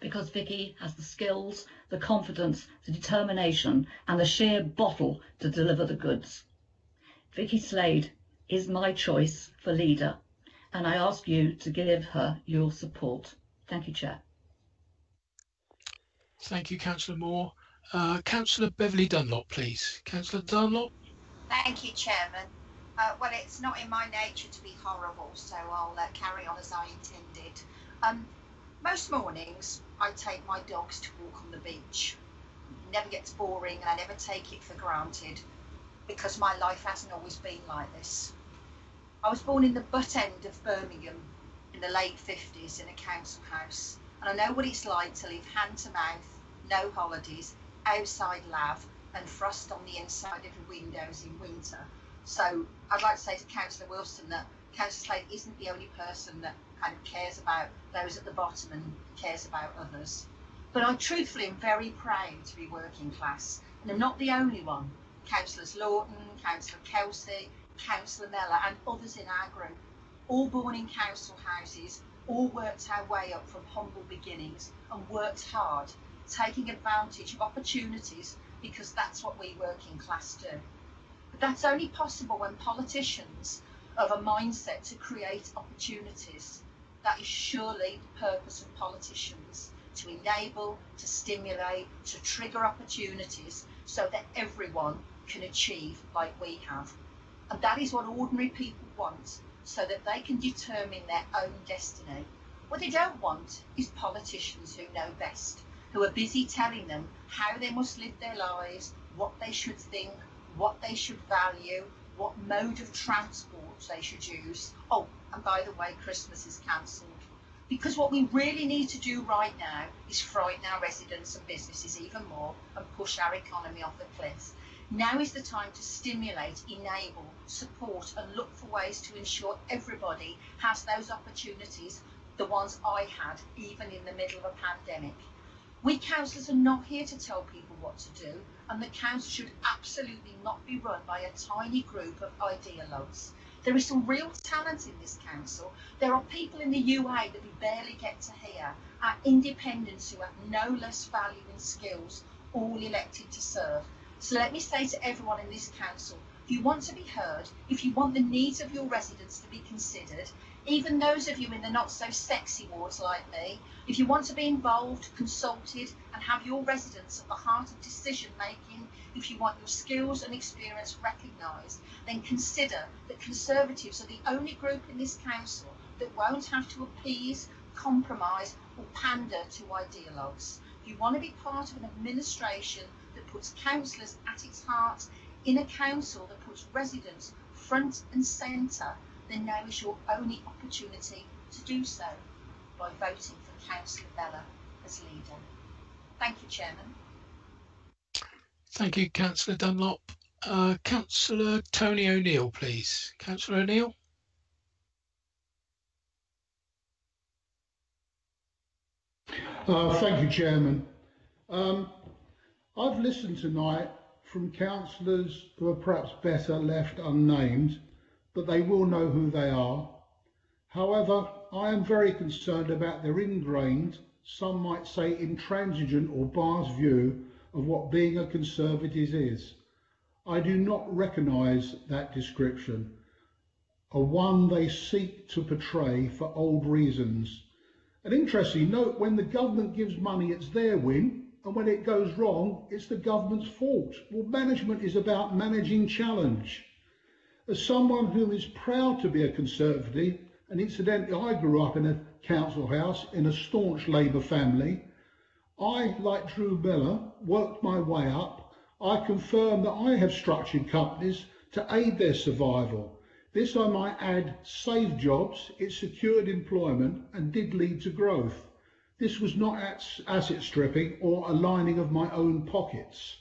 Speaker 16: because Vicky has the skills, the confidence, the determination and the sheer bottle to deliver the goods. Vicky Slade is my choice for leader and I ask you to give her your support. Thank you, Chair.
Speaker 1: Thank you, Councillor Moore. Uh, Councillor Beverly Dunlop, please. Councillor Dunlop.
Speaker 17: Thank you, Chairman. Uh, well, it's not in my nature to be horrible, so I'll uh, carry on as I intended. Um, most mornings, I take my dogs to walk on the beach. It never gets boring, and I never take it for granted because my life hasn't always been like this. I was born in the butt end of Birmingham in the late 50s in a council house, and I know what it's like to live hand to mouth, no holidays, outside lav, and frost on the inside of the windows in winter. So I'd like to say to Councillor Wilson that Councillor Slade isn't the only person that kind of cares about those at the bottom and cares about others. But I truthfully am very proud to be working class, and I'm not the only one. Councillors Lawton, Councillor Kelsey, Councillor Mellor and others in our group, all born in council houses, all worked our way up from humble beginnings and worked hard, taking advantage of opportunities because that's what we working class do. But that's only possible when politicians have a mindset to create opportunities. That is surely the purpose of politicians, to enable, to stimulate, to trigger opportunities so that everyone can achieve like we have. And that is what ordinary people want, so that they can determine their own destiny. What they don't want is politicians who know best, who are busy telling them how they must live their lives, what they should think, what they should value, what mode of transport they should use. Oh, and by the way, Christmas is cancelled. Because what we really need to do right now is frighten our residents and businesses even more and push our economy off the cliff. Now is the time to stimulate, enable, support and look for ways to ensure everybody has those opportunities, the ones I had, even in the middle of a pandemic. We councillors are not here to tell people what to do, and the council should absolutely not be run by a tiny group of ideologues. There is some real talent in this council. There are people in the UA that we barely get to hear, our independents who have no less value and skills, all elected to serve. So let me say to everyone in this council, if you want to be heard, if you want the needs of your residents to be considered, even those of you in the not so sexy wards like me, if you want to be involved, consulted and have your residents at the heart of decision making, if you want your skills and experience recognised, then consider that Conservatives are the only group in this council that won't have to appease, compromise or pander to ideologues. If you want to be part of an administration that puts councillors at its heart, in a council that puts residents front and centre, then now is your only opportunity to do so by voting for Councillor Mellor as leader. Thank you, Chairman.
Speaker 1: Thank you, Councillor Dunlop. Uh, Councillor Tony O'Neill, please. Councillor O'Neill.
Speaker 18: Uh, thank you, Chairman. Um, I've listened tonight from councillors who are perhaps better left unnamed, but they will know who they are. However, I am very concerned about their ingrained, some might say intransigent or biased view of what being a Conservative is. I do not recognise that description, a one they seek to portray for old reasons. And interestingly, note when the government gives money, it's their win, and when it goes wrong, it's the government's fault. Well, management is about managing challenge. As someone who is proud to be a Conservative, and incidentally, I grew up in a council house in a staunch Labour family, I, like Drew Mellor, worked my way up. I confirm that I have structured companies to aid their survival. This, I might add, saved jobs, it secured employment, and did lead to growth. This was not asset stripping or a lining of my own pockets.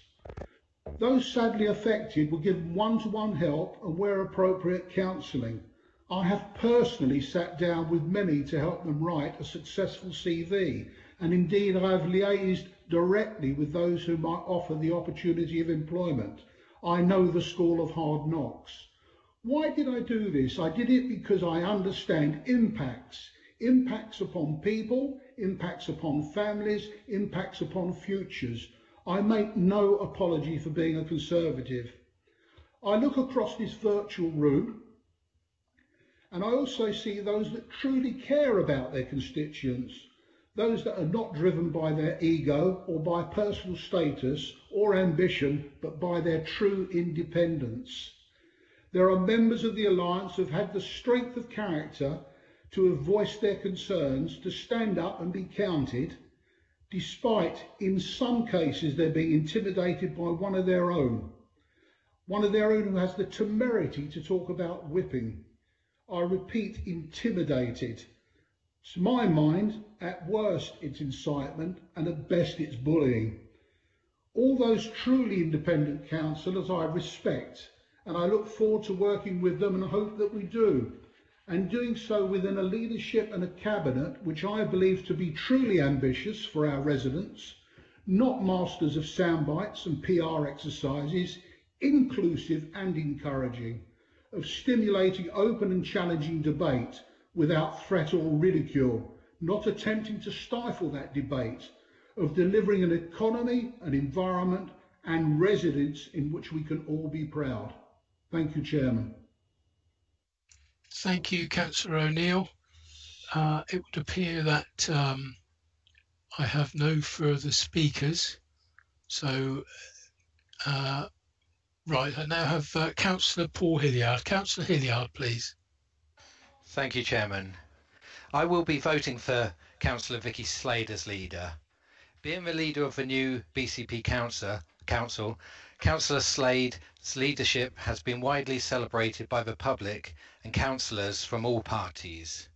Speaker 18: Those sadly affected were given one-to-one help and where appropriate counselling. I have personally sat down with many to help them write a successful CV and indeed I have liaised directly with those who might offer the opportunity of employment. I know the school of hard knocks. Why did I do this? I did it because I understand impacts, impacts upon people, impacts upon families, impacts upon futures. I make no apology for being a Conservative. I look across this virtual room and I also see those that truly care about their constituents, those that are not driven by their ego or by personal status or ambition, but by their true independence. There are members of the Alliance who have had the strength of character to have voiced their concerns, to stand up and be counted, despite in some cases they're being intimidated by one of their own. One of their own who has the temerity to talk about whipping. I repeat, intimidated. To my mind, at worst it's incitement and at best it's bullying. All those truly independent councillors I respect and I look forward to working with them and hope that we do and doing so within a leadership and a cabinet which I believe to be truly ambitious for our residents, not masters of sound bites and PR exercises, inclusive and encouraging, of stimulating open and challenging debate without threat or ridicule, not attempting to stifle that debate, of delivering an economy, an environment and residents in which we can all be proud. Thank you, Chairman.
Speaker 1: Thank you, Councillor O'Neill. Uh, it would appear that um, I have no further speakers. So, uh, right, I now have uh, Councillor Paul Hilliard. Councillor Hilliard, please.
Speaker 19: Thank you, Chairman. I will be voting for Councillor Vicky Slade as leader. Being the leader of the new BCP council, council Councillor Slade's leadership has been widely celebrated by the public and councillors from all parties.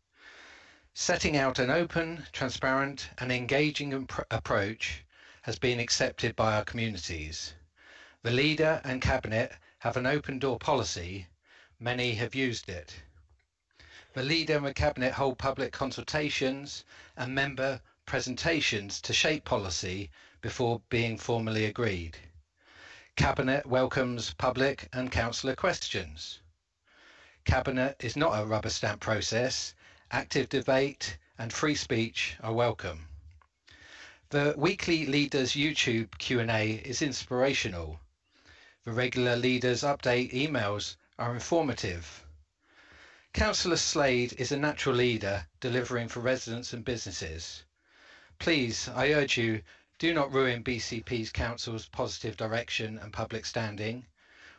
Speaker 19: Setting out an open, transparent and engaging approach has been accepted by our communities. The leader and cabinet have an open door policy. Many have used it. The leader and the cabinet hold public consultations and member presentations to shape policy before being formally agreed. Cabinet welcomes public and councillor questions. Cabinet is not a rubber stamp process. Active debate and free speech are welcome. The weekly Leaders YouTube Q&A is inspirational. The regular Leaders update emails are informative. Councillor Slade is a natural leader delivering for residents and businesses. Please, I urge you do not ruin BCP's Council's positive direction and public standing.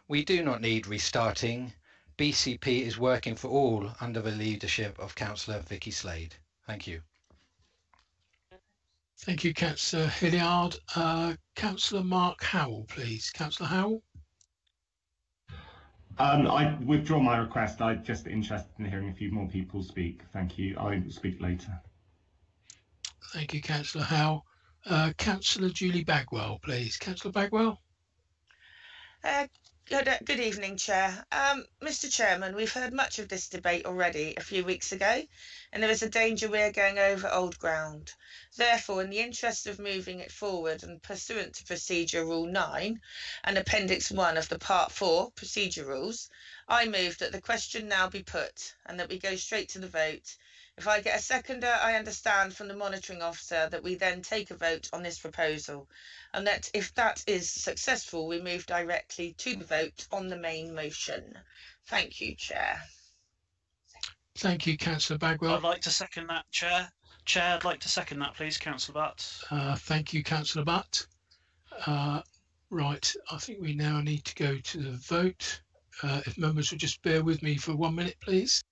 Speaker 19: We do not need restarting. BCP is working for all under the leadership of Councillor Vicky Slade. Thank you.
Speaker 1: Thank you, Councillor Hilliard. Uh, Councillor Mark Howell, please. Councillor Howell.
Speaker 3: Um, I withdraw my request. I'm just interested in hearing a few more people speak. Thank you. I will speak later.
Speaker 1: Thank you, Councillor Howell. Uh, Councillor Julie Bagwell, please. Councillor Bagwell.
Speaker 20: Uh, good, uh, good evening, Chair. Um, Mr Chairman, we've heard much of this debate already a few weeks ago, and there is a danger we are going over old ground. Therefore, in the interest of moving it forward and pursuant to Procedure Rule 9 and Appendix 1 of the Part 4 Procedure Rules, I move that the question now be put and that we go straight to the vote If I get a seconder, I understand from the monitoring officer that we then take a vote on this proposal and that if that is successful, we move directly to the vote on the main motion. Thank you, Chair.
Speaker 1: Thank you, Councillor Bagwell.
Speaker 21: I'd like to second that, Chair. Chair, I'd like to second that, please, Councillor Butt.
Speaker 1: Uh, thank you, Councillor Butt. Uh, right, I think we now need to go to the vote. Uh, if members would just bear with me for one minute, please.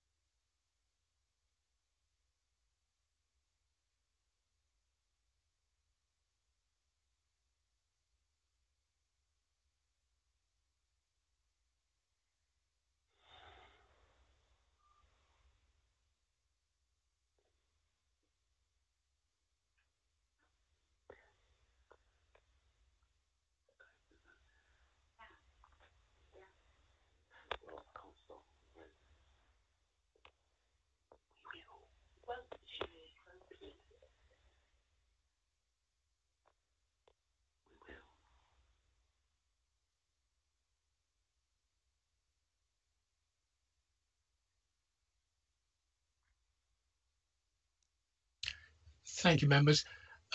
Speaker 1: Thank you, members.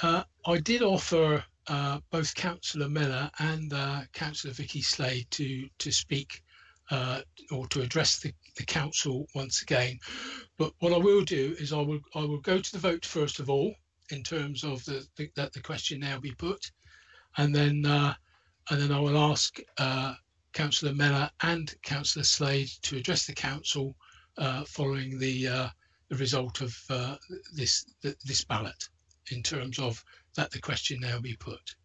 Speaker 1: Uh, I did offer uh, both Councillor Mellor and uh, Councillor Vicky Slade to to speak uh, or to address the, the council once again. But what I will do is I will I will go to the vote first of all in terms of the, the that the question now be put, and then uh, and then I will ask uh, Councillor Mellor and Councillor Slade to address the council following the the result of uh, this this ballot in terms of that the question now be put.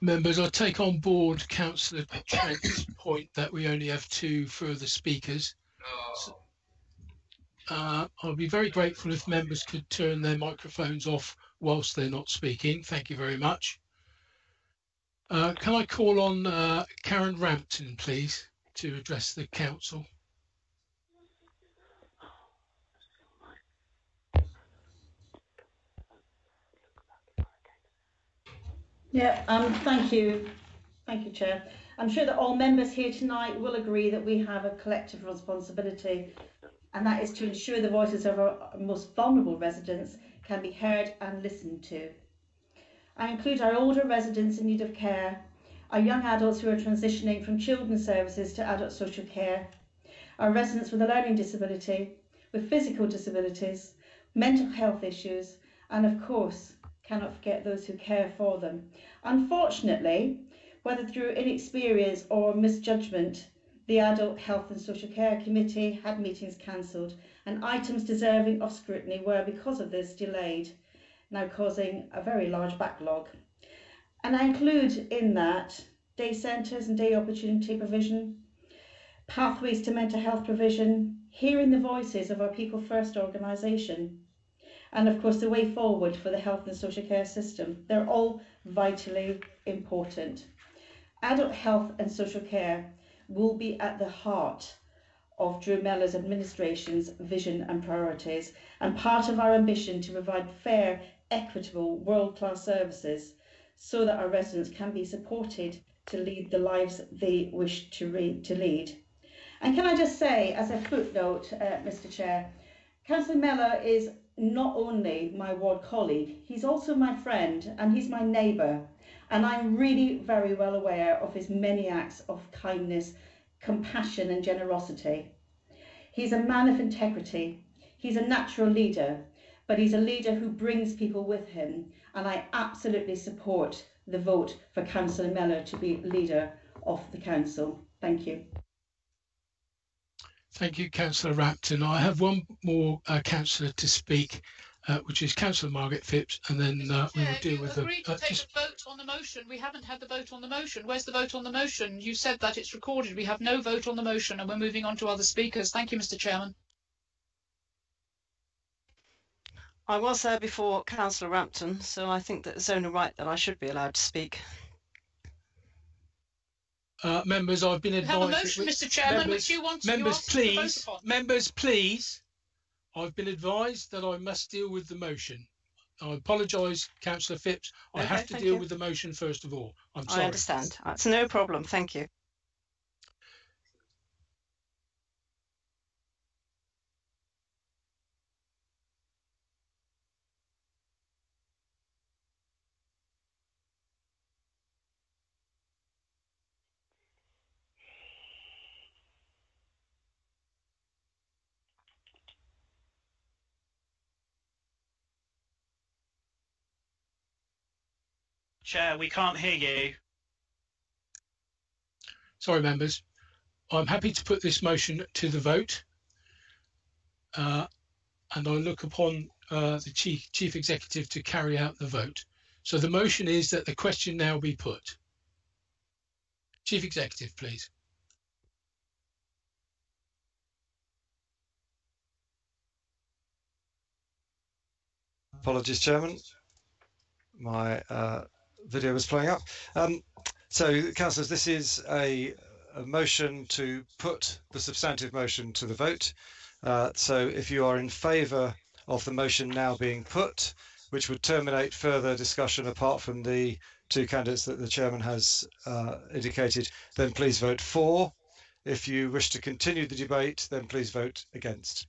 Speaker 1: Members, I take on board Councillor Trent's point that we only have two further speakers. So, uh, I'll be very grateful if members could turn their microphones off whilst they're not speaking. Thank you very much. Uh, can I call on uh, Karen Rampton, please, to address the council?
Speaker 4: Yeah, um, thank you. Thank you, Chair. I'm sure that all members here tonight will agree that we have a collective responsibility, and that is to ensure the voices of our most vulnerable residents can be heard and listened to. I include our older residents in need of care, our young adults who are transitioning from children's services to adult social care, our residents with a learning disability, with physical disabilities, mental health issues, and of course, cannot forget those who care for them. Unfortunately, whether through inexperience or misjudgment, the Adult Health and Social Care Committee had meetings cancelled and items deserving of scrutiny were, because of this, delayed, now causing a very large backlog. And I include in that day centres and day opportunity provision, pathways to mental health provision, hearing the voices of our People First organisation, and of course the way forward for the health and social care system. They're all vitally important. Adult health and social care will be at the heart of Drew administration's vision and priorities and part of our ambition to provide fair, equitable, world-class services so that our residents can be supported to lead the lives they wish to, to lead. And can I just say, as a footnote, uh, Mr Chair, Councillor Mellor is not only my ward colleague, he's also my friend and he's my neighbour. And I'm really very well aware of his many acts of kindness, compassion, and generosity. He's a man of integrity. He's a natural leader, but he's a leader who brings people with him. And I absolutely support the vote for Councillor Mellor to be leader of the council. Thank you.
Speaker 1: Thank you, Councillor Rampton. I have one more uh, councillor to speak, uh, which is Councillor Margaret Phipps, and then uh, we will deal
Speaker 5: you
Speaker 1: with the.
Speaker 5: agreed
Speaker 1: Uh,
Speaker 5: take
Speaker 1: just,
Speaker 5: the vote on the motion. We haven't had the vote on the motion. Where's the vote on the motion? You said that it's recorded. We have no vote on the motion, and we're moving on to other speakers. Thank you, Mr. Chairman.
Speaker 22: I was there before Councillor Rampton, so I think that it's only right that I should be allowed to speak.
Speaker 1: uh, members, I've been
Speaker 5: We have a motion, Mr. Chairman,
Speaker 1: members,
Speaker 5: which you want you
Speaker 1: members,
Speaker 5: asked to vote
Speaker 1: please, members, please. I've been advised that I must deal with the motion. I apologise, Councillor Phipps. I
Speaker 22: Okay,
Speaker 1: have to deal
Speaker 22: you.
Speaker 1: with the motion first of all. I'm sorry.
Speaker 22: I understand. That's no problem. Thank you.
Speaker 21: Chair, we can't hear you.
Speaker 1: Sorry, members. I'm happy to put this motion to the vote. Uh, and I look upon uh, the chief, chief executive to carry out the vote. So the motion is that the question now be put. Chief executive, please.
Speaker 23: Apologies, Chairman. My uh, video was playing up. Um, so, councillors, this is a, a motion to put the substantive motion to the vote. Uh, so, if you are in favour of the motion now being put, which would terminate further discussion apart from the two candidates that the chairman has uh, indicated, then please vote for. If you wish to continue the debate, then please vote against.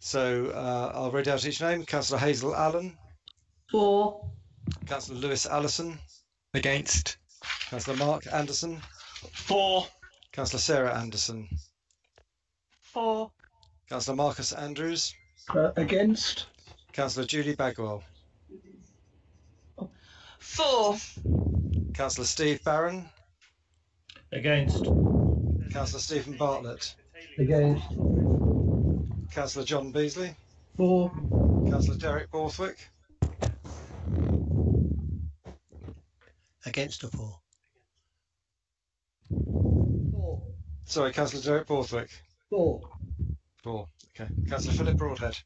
Speaker 23: So uh, I'll read out each name. Councillor Hazel Allen.
Speaker 24: For.
Speaker 23: Councillor Lewis Allison.
Speaker 25: Against.
Speaker 23: Councillor Mark Anderson.
Speaker 21: For.
Speaker 23: Councillor Sarah Anderson.
Speaker 22: For.
Speaker 23: Councillor Marcus Andrews.
Speaker 25: Uh, against.
Speaker 23: Councillor Julie Bagwell.
Speaker 20: For.
Speaker 23: Councillor Steve Barron.
Speaker 25: Against.
Speaker 23: Councillor Stephen Bartlett.
Speaker 25: Against.
Speaker 23: Councillor John Beesley.
Speaker 25: For.
Speaker 23: Councillor Derek Borthwick.
Speaker 25: Against or for?
Speaker 23: Sorry, Councillor Derek Borthwick.
Speaker 25: Four.
Speaker 23: Four. Okay. Councillor Philip Broadhead.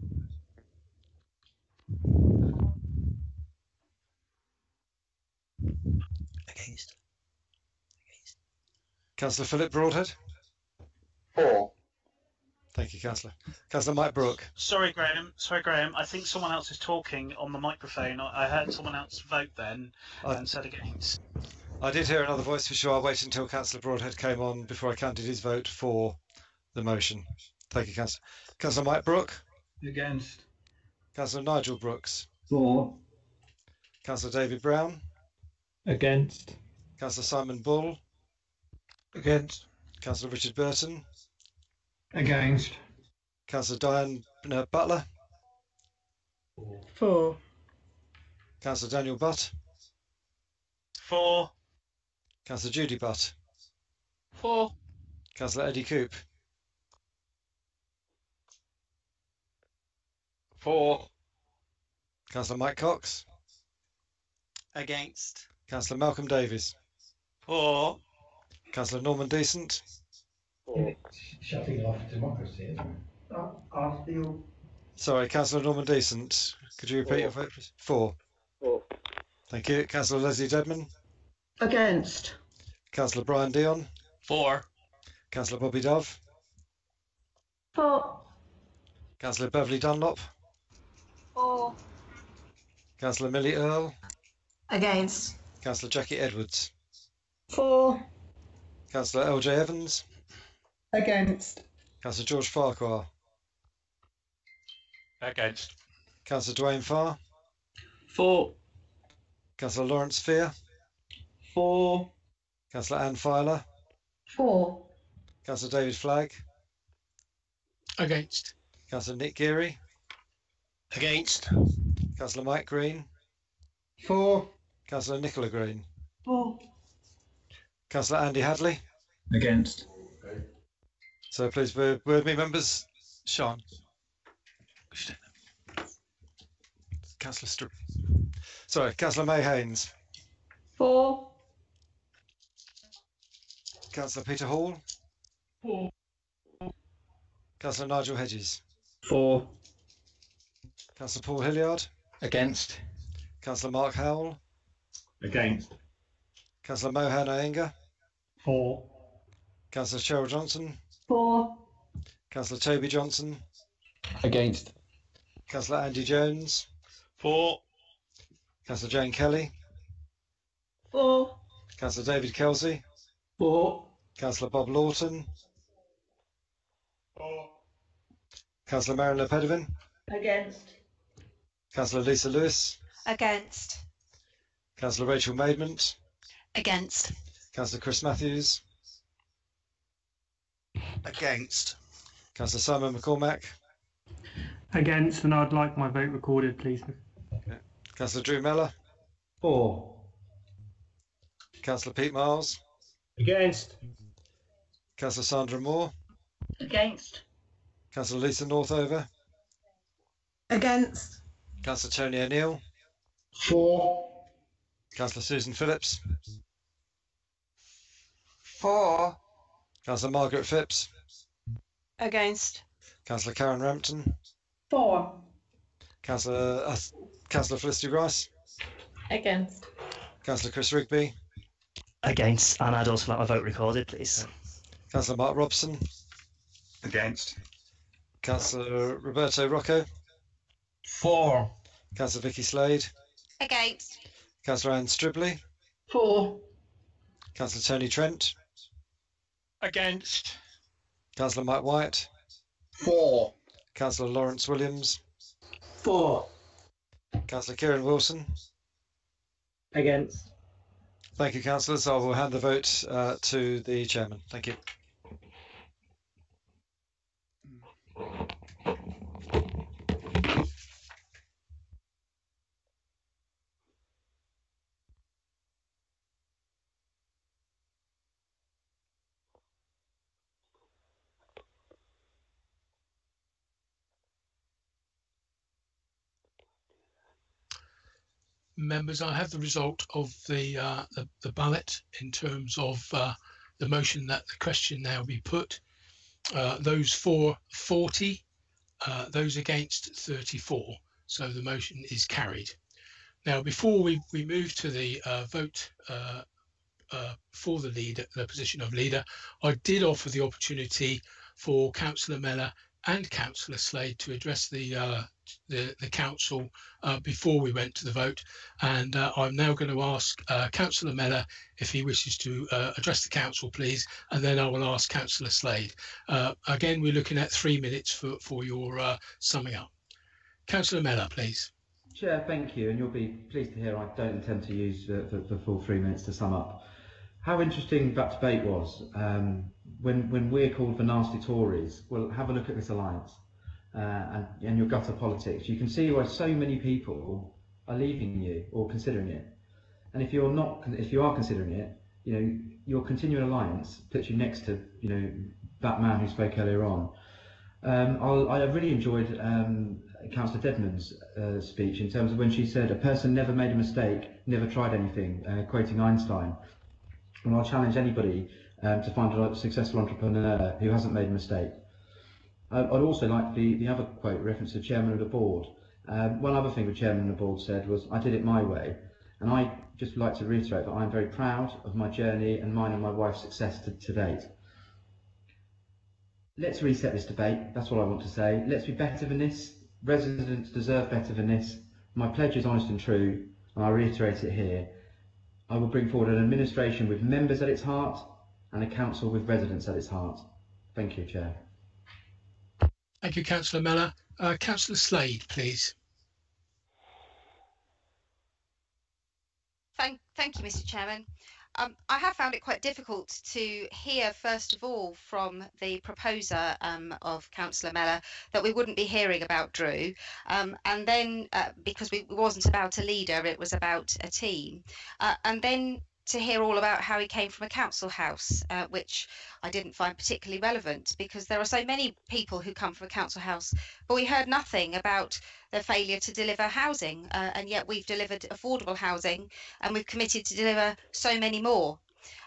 Speaker 25: Against.
Speaker 23: Councillor Philip Broadhead.
Speaker 8: Four.
Speaker 23: Thank you, Councillor. Councillor Mike Brook.
Speaker 21: Sorry, Graham. Sorry, Graham. I think someone else is talking on the microphone. I I heard someone else vote then
Speaker 23: I-
Speaker 21: and said against.
Speaker 23: I did hear another voice for sure. I'll wait until Councillor Broadhead came on before I counted his vote for the motion. Thank you, Councillor. Councillor Mike Brook.
Speaker 25: Against.
Speaker 23: Councillor Nigel Brooks.
Speaker 25: For.
Speaker 23: Councillor David Brown.
Speaker 25: Against.
Speaker 23: Councillor Simon Bull.
Speaker 25: Against.
Speaker 23: Councillor Richard Burton.
Speaker 25: Against.
Speaker 23: Councillor Diane uh, Butler.
Speaker 22: Four.
Speaker 23: Councillor Daniel Butt.
Speaker 21: Four.
Speaker 23: Councillor Judy Butt.
Speaker 5: Four.
Speaker 23: Councillor Eddie Coope.
Speaker 15: Four.
Speaker 23: Councillor Mike Cox.
Speaker 11: Against.
Speaker 23: Councillor Malcolm Davies.
Speaker 21: Four.
Speaker 23: Councillor Norman Decent. Mm.
Speaker 25: Shutting off democracy. Uh, after you.
Speaker 23: Sorry, Councillor Norman Decent. Could you repeat your vote, please? Four.
Speaker 8: Four.
Speaker 23: Thank you. Councillor Lesley Dedman.
Speaker 4: Against.
Speaker 23: Councillor Brian Dion.
Speaker 21: Four.
Speaker 23: Councillor Bobby Dove.
Speaker 24: Four.
Speaker 23: Councillor Beverly Dunlop.
Speaker 17: Four.
Speaker 23: Councillor Millie Earle.
Speaker 24: Against.
Speaker 23: Councillor Jackie Edwards.
Speaker 24: Four.
Speaker 23: Councillor LJ Evans.
Speaker 24: Against.
Speaker 23: Councillor George Farquhar.
Speaker 15: Against.
Speaker 23: Councillor Dwayne Farr.
Speaker 21: For.
Speaker 23: Councillor Lawrence Fear.
Speaker 21: For.
Speaker 23: Councillor Anne Filer.
Speaker 24: For.
Speaker 23: Councillor David Flagg.
Speaker 1: Against.
Speaker 23: Councillor Nick Geary.
Speaker 25: Against.
Speaker 23: Councillor Mike Green.
Speaker 25: For.
Speaker 23: Councillor Nicola Green.
Speaker 24: For.
Speaker 23: Councillor Andy Hadley.
Speaker 25: Against.
Speaker 23: So please word, word me members. Sean. Councillor Str- Sorry, Councillor May Haines.
Speaker 24: Four.
Speaker 23: Councillor Peter Hall.
Speaker 1: Four.
Speaker 23: Councillor Nigel Hedges.
Speaker 25: Four.
Speaker 23: Councillor Paul Hilliard.
Speaker 25: Against.
Speaker 23: Councillor Mark Howell.
Speaker 3: Against.
Speaker 23: Councillor Mohan Iyengar.
Speaker 12: Four.
Speaker 23: Councillor Cheryl Johnson.
Speaker 24: Four.
Speaker 23: Councillor Toby Johnson.
Speaker 25: Against.
Speaker 23: Councillor Andy Jones.
Speaker 21: Four.
Speaker 23: Councillor Jane Kelly.
Speaker 24: Four.
Speaker 23: Councillor David Kelsey.
Speaker 25: Four.
Speaker 23: Councillor Bob Lawton.
Speaker 21: Four.
Speaker 23: Councillor Marion Le Poidevin.
Speaker 24: Against.
Speaker 23: Councillor Lisa Lewis.
Speaker 14: Against.
Speaker 23: Councillor Rachel Maidment.
Speaker 14: Against.
Speaker 23: Councillor Chris Matthews.
Speaker 21: Against.
Speaker 23: Councillor Simon McCormack.
Speaker 12: Against, and I'd like my vote recorded, please.
Speaker 23: Councillor Drew Mellor.
Speaker 25: Four.
Speaker 23: Councillor Pete Miles.
Speaker 12: Against.
Speaker 23: Councillor Sandra Moore.
Speaker 24: Against.
Speaker 23: Councillor Lisa Northover.
Speaker 24: Against.
Speaker 23: Councillor Tony O'Neill.
Speaker 18: Four.
Speaker 23: Councillor Susan Phillips.
Speaker 20: Four.
Speaker 23: Councillor Margaret Phipps.
Speaker 22: Against.
Speaker 23: Councillor Karen Rampton.
Speaker 24: For.
Speaker 23: Councillor uh, Councillor Felicity Rice.
Speaker 13: Against.
Speaker 23: Councillor Chris Rigby.
Speaker 26: Against, and I'd also like my vote recorded, please.
Speaker 23: Councillor Mark Robson.
Speaker 21: Against.
Speaker 23: Councillor Roberto Rocca.
Speaker 25: For.
Speaker 23: Councillor Vikki Slade.
Speaker 14: Against.
Speaker 23: Councillor Anne Stribley.
Speaker 24: For.
Speaker 23: Councillor Tony Trent.
Speaker 15: Against.
Speaker 23: Councillor Mike White.
Speaker 18: Four.
Speaker 23: Councillor Lawrence Williams.
Speaker 25: Four.
Speaker 23: Councillor Kieran Wilson.
Speaker 25: Against.
Speaker 23: Thank you, councillors. I will hand the vote uh, to the chairman. Thank you.
Speaker 1: Members, I have the result of the uh, the, the ballot in terms of uh, the motion that the question now be put. Uh, those for 40, uh, those against 34. So the motion is carried. Now, before we, we move to the uh, vote uh, for the leader, the position of leader, I did offer the opportunity for Councillor Mellor and Councillor Slade to address the uh, the, the council uh, before we went to the vote. And uh, I'm now going to ask uh, Councillor Mellor if he wishes to uh, address the council, please, and then I will ask Councillor Slade. Uh, again, we're looking at three minutes for, for your summing up. Councillor Mellor, please.
Speaker 10: Chair, thank you, and you'll be pleased to hear I don't intend to use the, the, the full three minutes to sum up. How interesting that debate was. Um, when, when we're called the nasty Tories, well, have a look at this alliance uh, and, and your gutter politics. You can see why so many people are leaving you or considering it. And if you're not, if you are considering it, you know, your continuing alliance puts you next to, you know, that man who spoke earlier on. Um, i really enjoyed um, Councillor Dedman's uh, speech in terms of when she said, a person never made a mistake, never tried anything, uh, quoting Einstein. And I'll challenge anybody um, to find a successful entrepreneur who hasn't made a mistake. I'd also like the, the other quote reference to the chairman of the board. Um, one other thing the chairman of the board said was, I did it my way. And I just like to reiterate that I'm very proud of my journey and mine and my wife's success to, to date. Let's reset this debate. That's what I want to say. Let's be better than this. Residents deserve better than this. My pledge is honest and true, and I reiterate it here. I will bring forward an administration with members at its heart and a council with residents at its heart. Thank you, Chair.
Speaker 1: Thank you, Councillor Mellor. Uh, Councillor Slade, please.
Speaker 27: Thank, thank you, Mr. Chairman. Um, I have found it quite difficult to hear, first of all, from the proposer um, of Councillor Mellor that we wouldn't be hearing about Drew. Um, and then, uh, because we, it wasn't about a leader, it was about a team. Uh, and then
Speaker 7: to hear all about how he came from a council house, uh, which I didn't find particularly relevant because there are so many people who come from a council house, but we heard nothing about their failure to deliver housing, uh, and yet we've delivered affordable housing and we've committed to deliver so many more.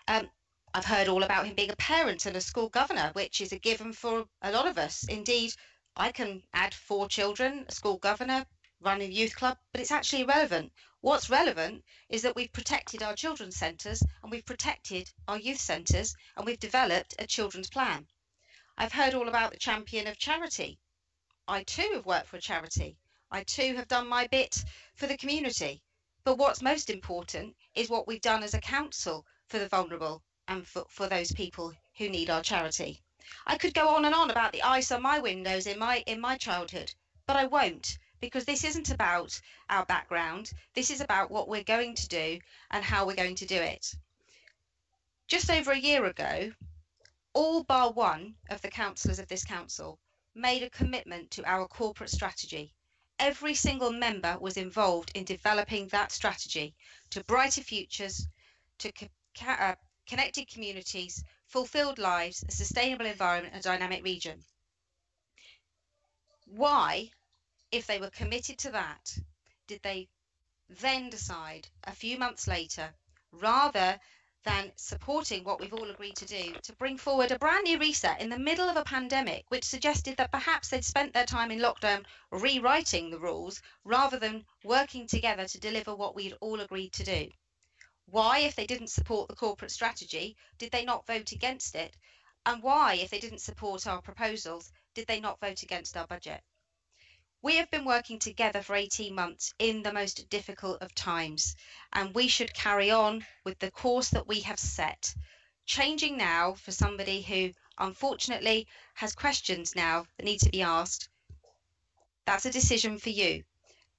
Speaker 7: Um, I've heard all about him being a parent and a school governor, which is a given for a lot of us. Indeed, I can add four children, a school governor, running a youth club, but it's actually irrelevant. What's relevant is that we've protected our children's centres and we've protected our youth centres and we've developed a children's plan. I've heard all about the champion of charity. I too have worked for a charity. I too have done my bit for the community. But what's most important is what we've done as a council for the vulnerable and for, for those people who need our charity. I could go on and on about the ice on my windows in my in my childhood, but I won't because this isn't about our background. This is about what we're going to do and how we're going to do it. Just over a year ago, all bar one of the councillors of this council made a commitment to our corporate strategy. Every single member was involved in developing that strategy to brighter futures, to uh, connected communities, fulfilled lives, a sustainable environment, a dynamic region. Why if they were committed to that, did they then decide a few months later, rather than supporting what we've all agreed to do, to bring forward a brand new reset in the middle of a pandemic, which suggested that perhaps they'd spent their time in lockdown rewriting the rules rather than working together to deliver what we'd all agreed to do? Why, if they didn't support the corporate strategy, did they not vote against it? And why, if they didn't support our proposals, did they not vote against our budget? We have been working together for 18 months in the most difficult of times, and we should carry on with the course that we have set. Changing now for somebody who unfortunately has questions now that need to be asked, that's a decision for you.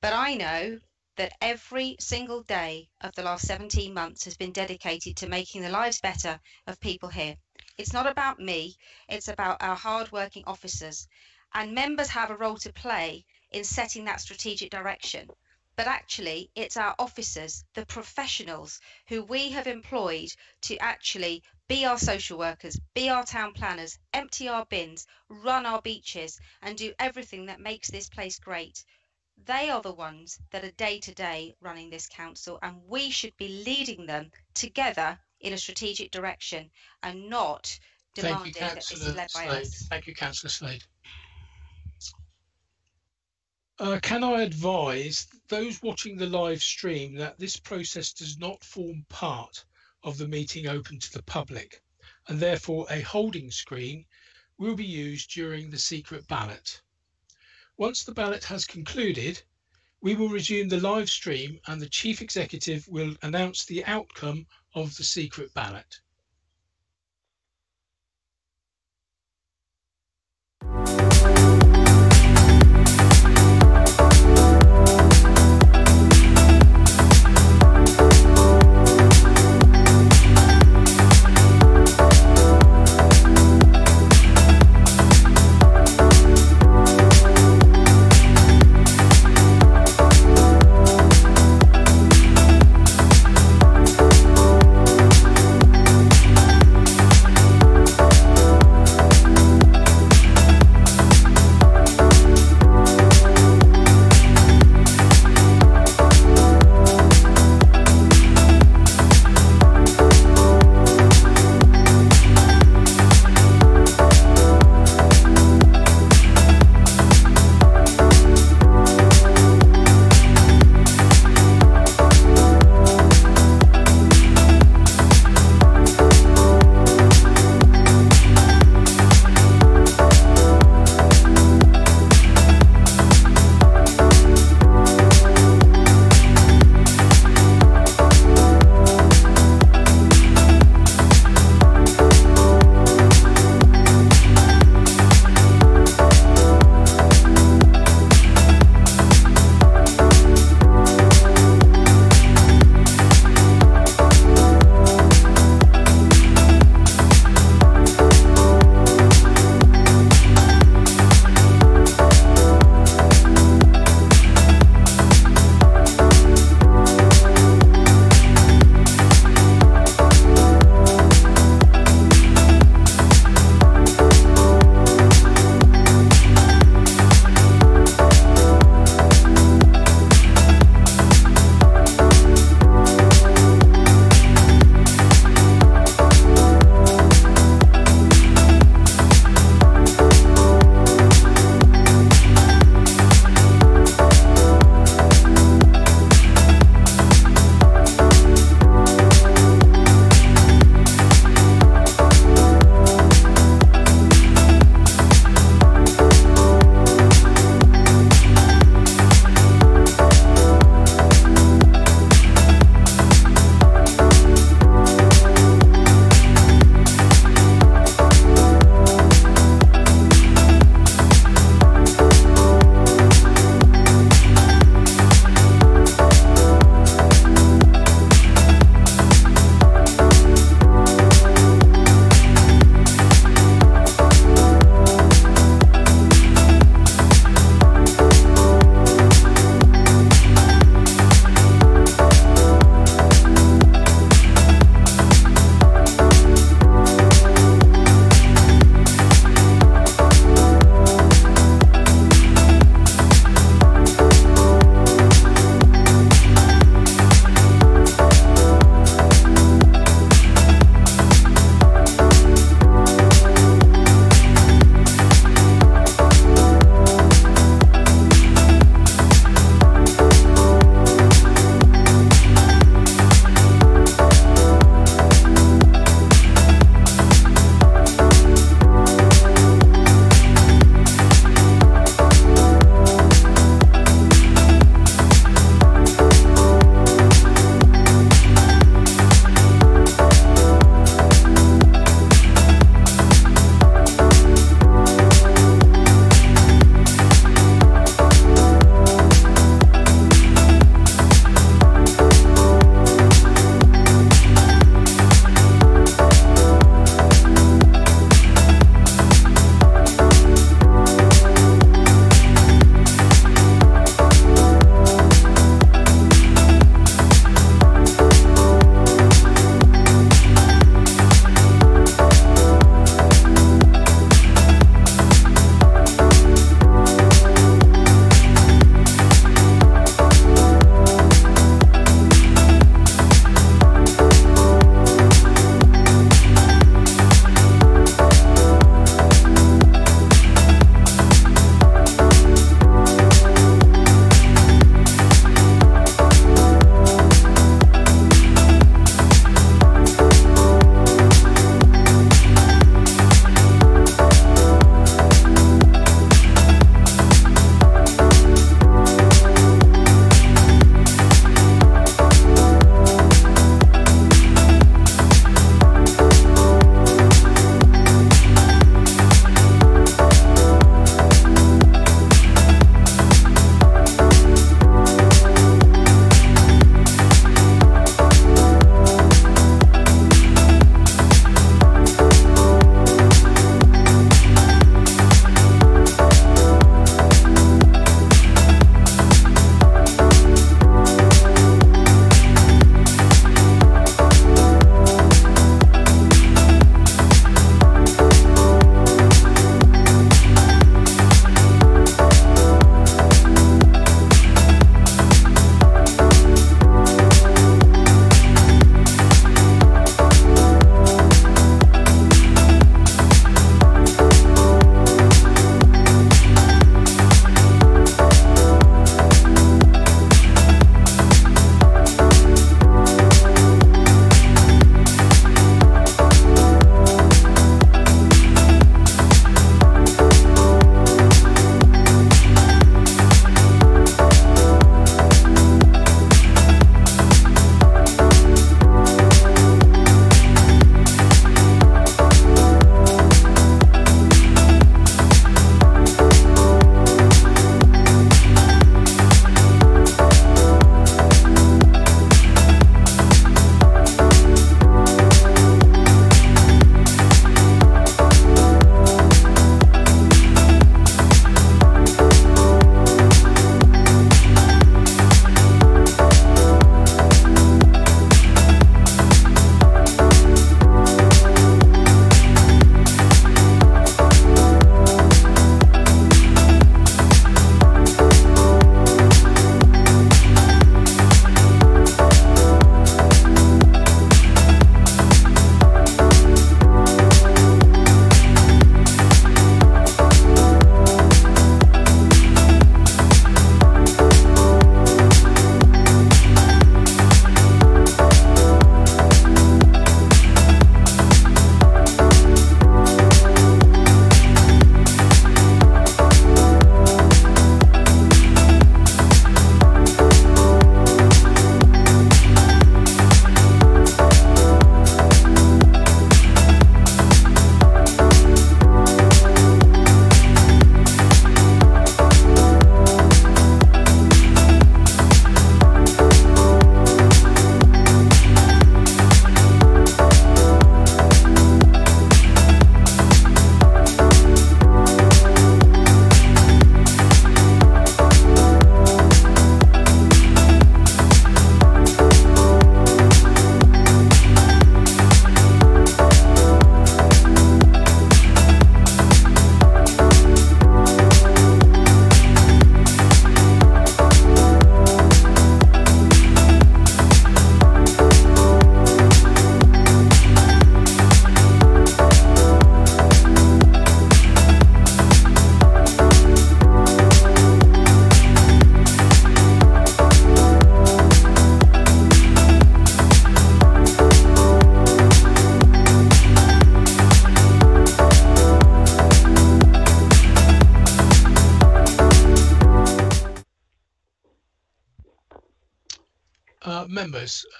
Speaker 7: But I know that every single day of the last 17 months has been dedicated to making the lives better of people here. It's not about me, it's about our hard-working officers. And members have a role to play in setting that strategic direction. But actually, it's our officers, the professionals who we have employed to actually be our social workers, be our town planners, empty our bins, run our beaches, and do everything that makes this place great. They are the ones that are day to day running this council, and we should be leading them together in a strategic direction and not demanding
Speaker 1: you,
Speaker 7: that this is led by
Speaker 1: Slade.
Speaker 7: us.
Speaker 1: Thank you, Councillor Slade. Uh, can I advise those watching the live stream that this process does not form part of the meeting open to the public and therefore a holding screen will be used during the secret ballot. Once the ballot has concluded, we will resume the live stream and the Chief Executive will announce the outcome of the secret ballot.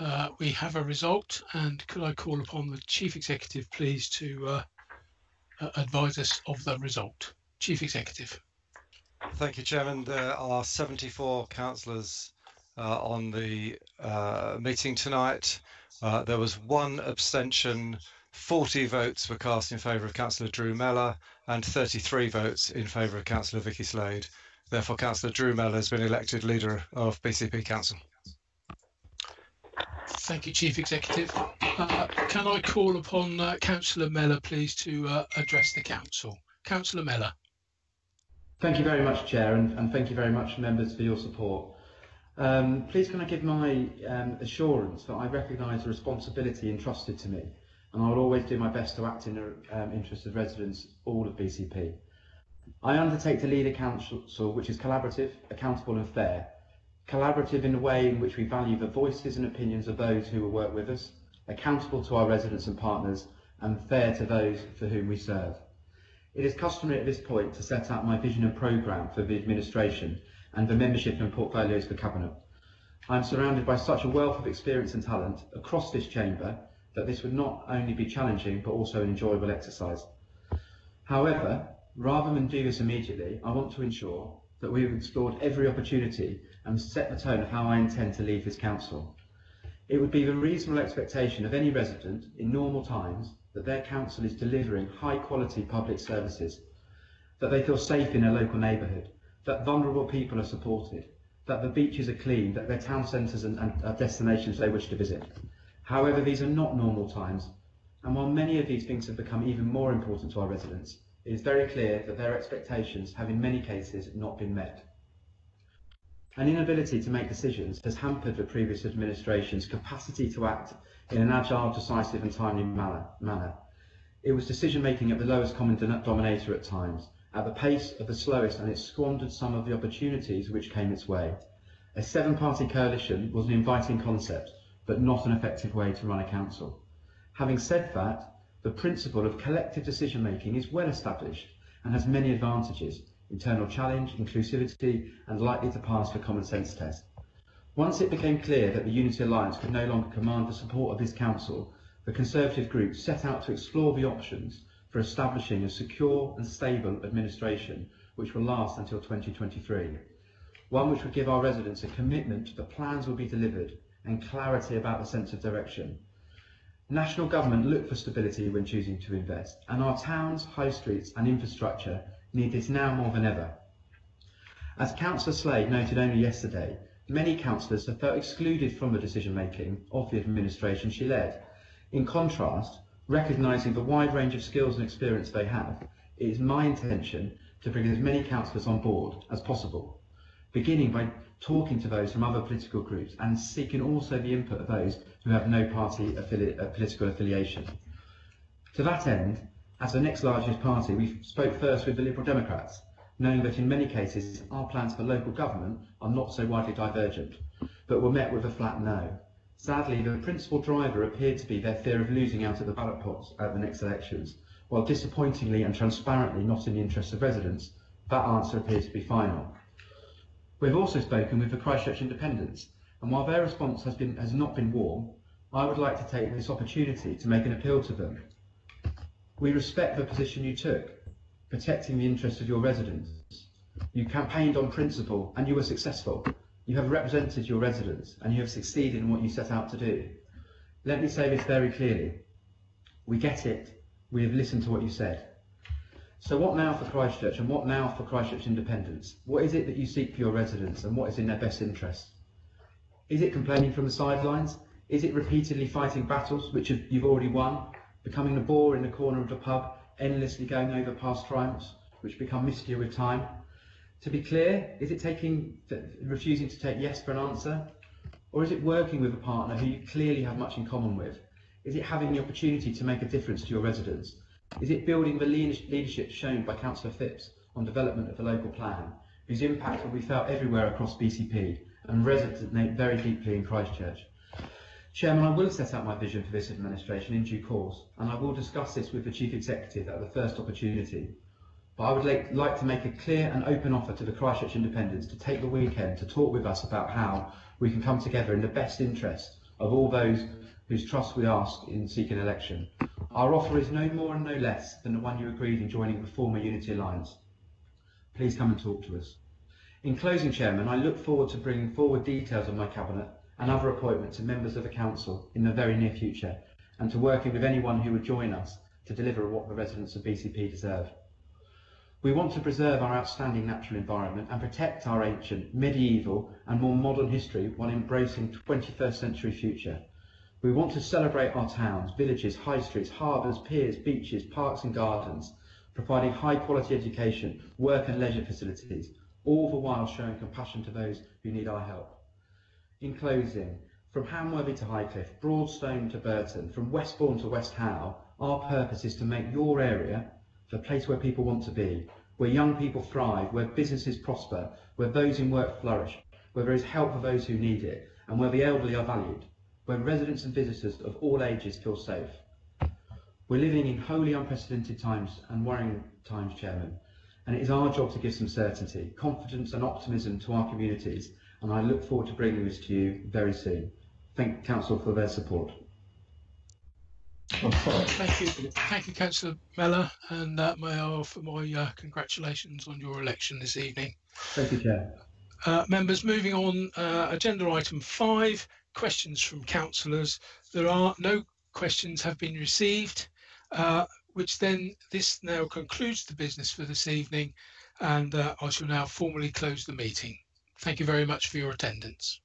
Speaker 1: Uh, we have a result, and could I call upon the Chief Executive, please, to uh, uh, advise us of the result? Chief Executive.
Speaker 23: Thank you, Chairman. There are 74 councillors uh, on the uh, meeting tonight. There was one abstention, 40 votes were cast in favour of Councillor Drew Mellor, and 33 votes in favour of Councillor Vikki Slade. Therefore, Councillor Drew Mellor has been elected leader of BCP Council.
Speaker 1: Thank you, Chief Executive. Uh, can I call upon uh, Councillor Mellor, please, to uh, address the Council? Councillor Mellor.
Speaker 10: Thank you very much, Chair, and, and thank you very much, members, for your support. Um, please can I give my um, assurance that I recognise the responsibility entrusted to me and I will always do my best to act in the um, interest of residents all of BCP. I undertake to lead a council which is collaborative, accountable and fair. Collaborative in a way in which we value the voices and opinions of those who will work with us, accountable to our residents and partners, and fair to those for whom we serve. It is customary at this point to set out my vision and programme for the administration and the membership and portfolios for Cabinet. I am surrounded by such a wealth of experience and talent across this chamber that this would not only be challenging but also an enjoyable exercise. However, rather than do this immediately, I want to ensure that we have explored every opportunity and set the tone of how I intend to lead this council. It would be the reasonable expectation of any resident in normal times that their council is delivering high quality public services, that they feel safe in their local neighbourhood, that vulnerable people are supported, that the beaches are clean, that their town centres and, and are destinations they wish to visit. However, these are not normal times, and while many of these things have become even more important to our residents, it is very clear that their expectations have in many cases not been met. An inability to make decisions has hampered the previous administration's capacity to act in an agile, decisive and timely manner. It was decision making at the lowest common denominator at times, at the pace of the slowest, and it squandered some of the opportunities which came its way. A seven party coalition was an inviting concept, but not an effective way to run a council. Having said that, the principle of collective decision making is well established and has many advantages internal challenge, inclusivity, and likely to pass the common sense test. Once it became clear that the Unity Alliance could no longer command the support of this council, the Conservative group set out to explore the options for establishing a secure and stable administration which will last until 2023. One which would give our residents a commitment that plans will be delivered and clarity about the sense of direction. National government look for stability when choosing to invest, and our towns, high streets and infrastructure need this now more than ever. As Councillor Slade noted only yesterday, many councillors have felt excluded from the decision making of the administration she led. In contrast, recognising the wide range of skills and experience they have, it is my intention to bring as many councillors on board as possible, beginning by talking to those from other political groups and seeking also the input of those who have no party affili uh, political affiliation. To that end, as the next largest party, we spoke first with the Liberal Democrats, knowing that in many cases our plans for local government are not so widely divergent, but were met with a flat no. Sadly, the principal driver appeared to be their fear of losing out at the ballot box at the next elections, while disappointingly and transparently not in the interests of residents, that answer appeared to be final. We've also spoken with the Christchurch Independents, and while their response has, been, has not been warm, I would like to take this opportunity to make an appeal to them. We respect the position you took, protecting the interests of your residents. You campaigned on principle and you were successful. You have represented your residents and you have succeeded in what you set out to do. Let me say this very clearly. We get it. We have listened to what you said. So what now for Christchurch and what now for Christchurch independence? What is it that you seek for your residents and what is in their best interest? Is it complaining from the sidelines? Is it repeatedly fighting battles which you've already won? Becoming a bore in the corner of the pub, endlessly going over past triumphs which become mistier with time? To be clear, is it taking, refusing to take yes for an answer? Or is it working with a partner who you clearly have much in common with? Is it having the opportunity to make a difference to your residents? Is it building the leadership shown by Councillor Phipps on development of the local plan, whose impact will be felt everywhere across BCP and resonate very deeply in Christchurch? Chairman, I will set out my vision for this administration in due course, and I will discuss this with the Chief Executive at the first opportunity. but I would like, like to make a clear and open offer to the Christchurch Independents to take the weekend to talk with us about how we can come together in the best interest of all those whose trust we ask in seeking election. Our offer is no more and no less than the one you agreed in joining the former Unity Alliance. Please come and talk to us. In closing, Chairman, I look forward to bringing forward details of my Cabinet and other appointments to members of the Council in the very near future and to working with anyone who would join us to deliver what the residents of BCP deserve. We want to preserve our outstanding natural environment and protect our ancient, medieval and more modern history while embracing 21st century future. We want to celebrate our towns, villages, high streets, harbours, piers, beaches, parks and gardens, providing high quality education, work and leisure facilities, all the while showing compassion to those who need our help. In closing, from Hamworthy to Highcliffe, Broadstone to Burton, from Westbourne to West Howe, our purpose is to make your area the place where people want to be, where young people thrive, where businesses prosper, where those in work flourish, where there is help for those who need it, and where the elderly are valued, where residents and visitors of all ages feel safe. We're living in wholly unprecedented times and worrying times, Chairman, and it is our job to give some certainty, confidence and optimism to our communities, and I look forward to bringing this to you very soon. Thank Council for their support.
Speaker 1: Thank you, thank you, Councillor Mellor, and uh, may I offer my uh, congratulations on your election this evening.
Speaker 10: Thank you, Chair.
Speaker 1: Uh, members, moving on, uh, agenda item five, questions from councillors. There are no questions have been received, uh, which then this now concludes the business for this evening, and uh, I shall now formally close the meeting. Thank you very much for your attendance.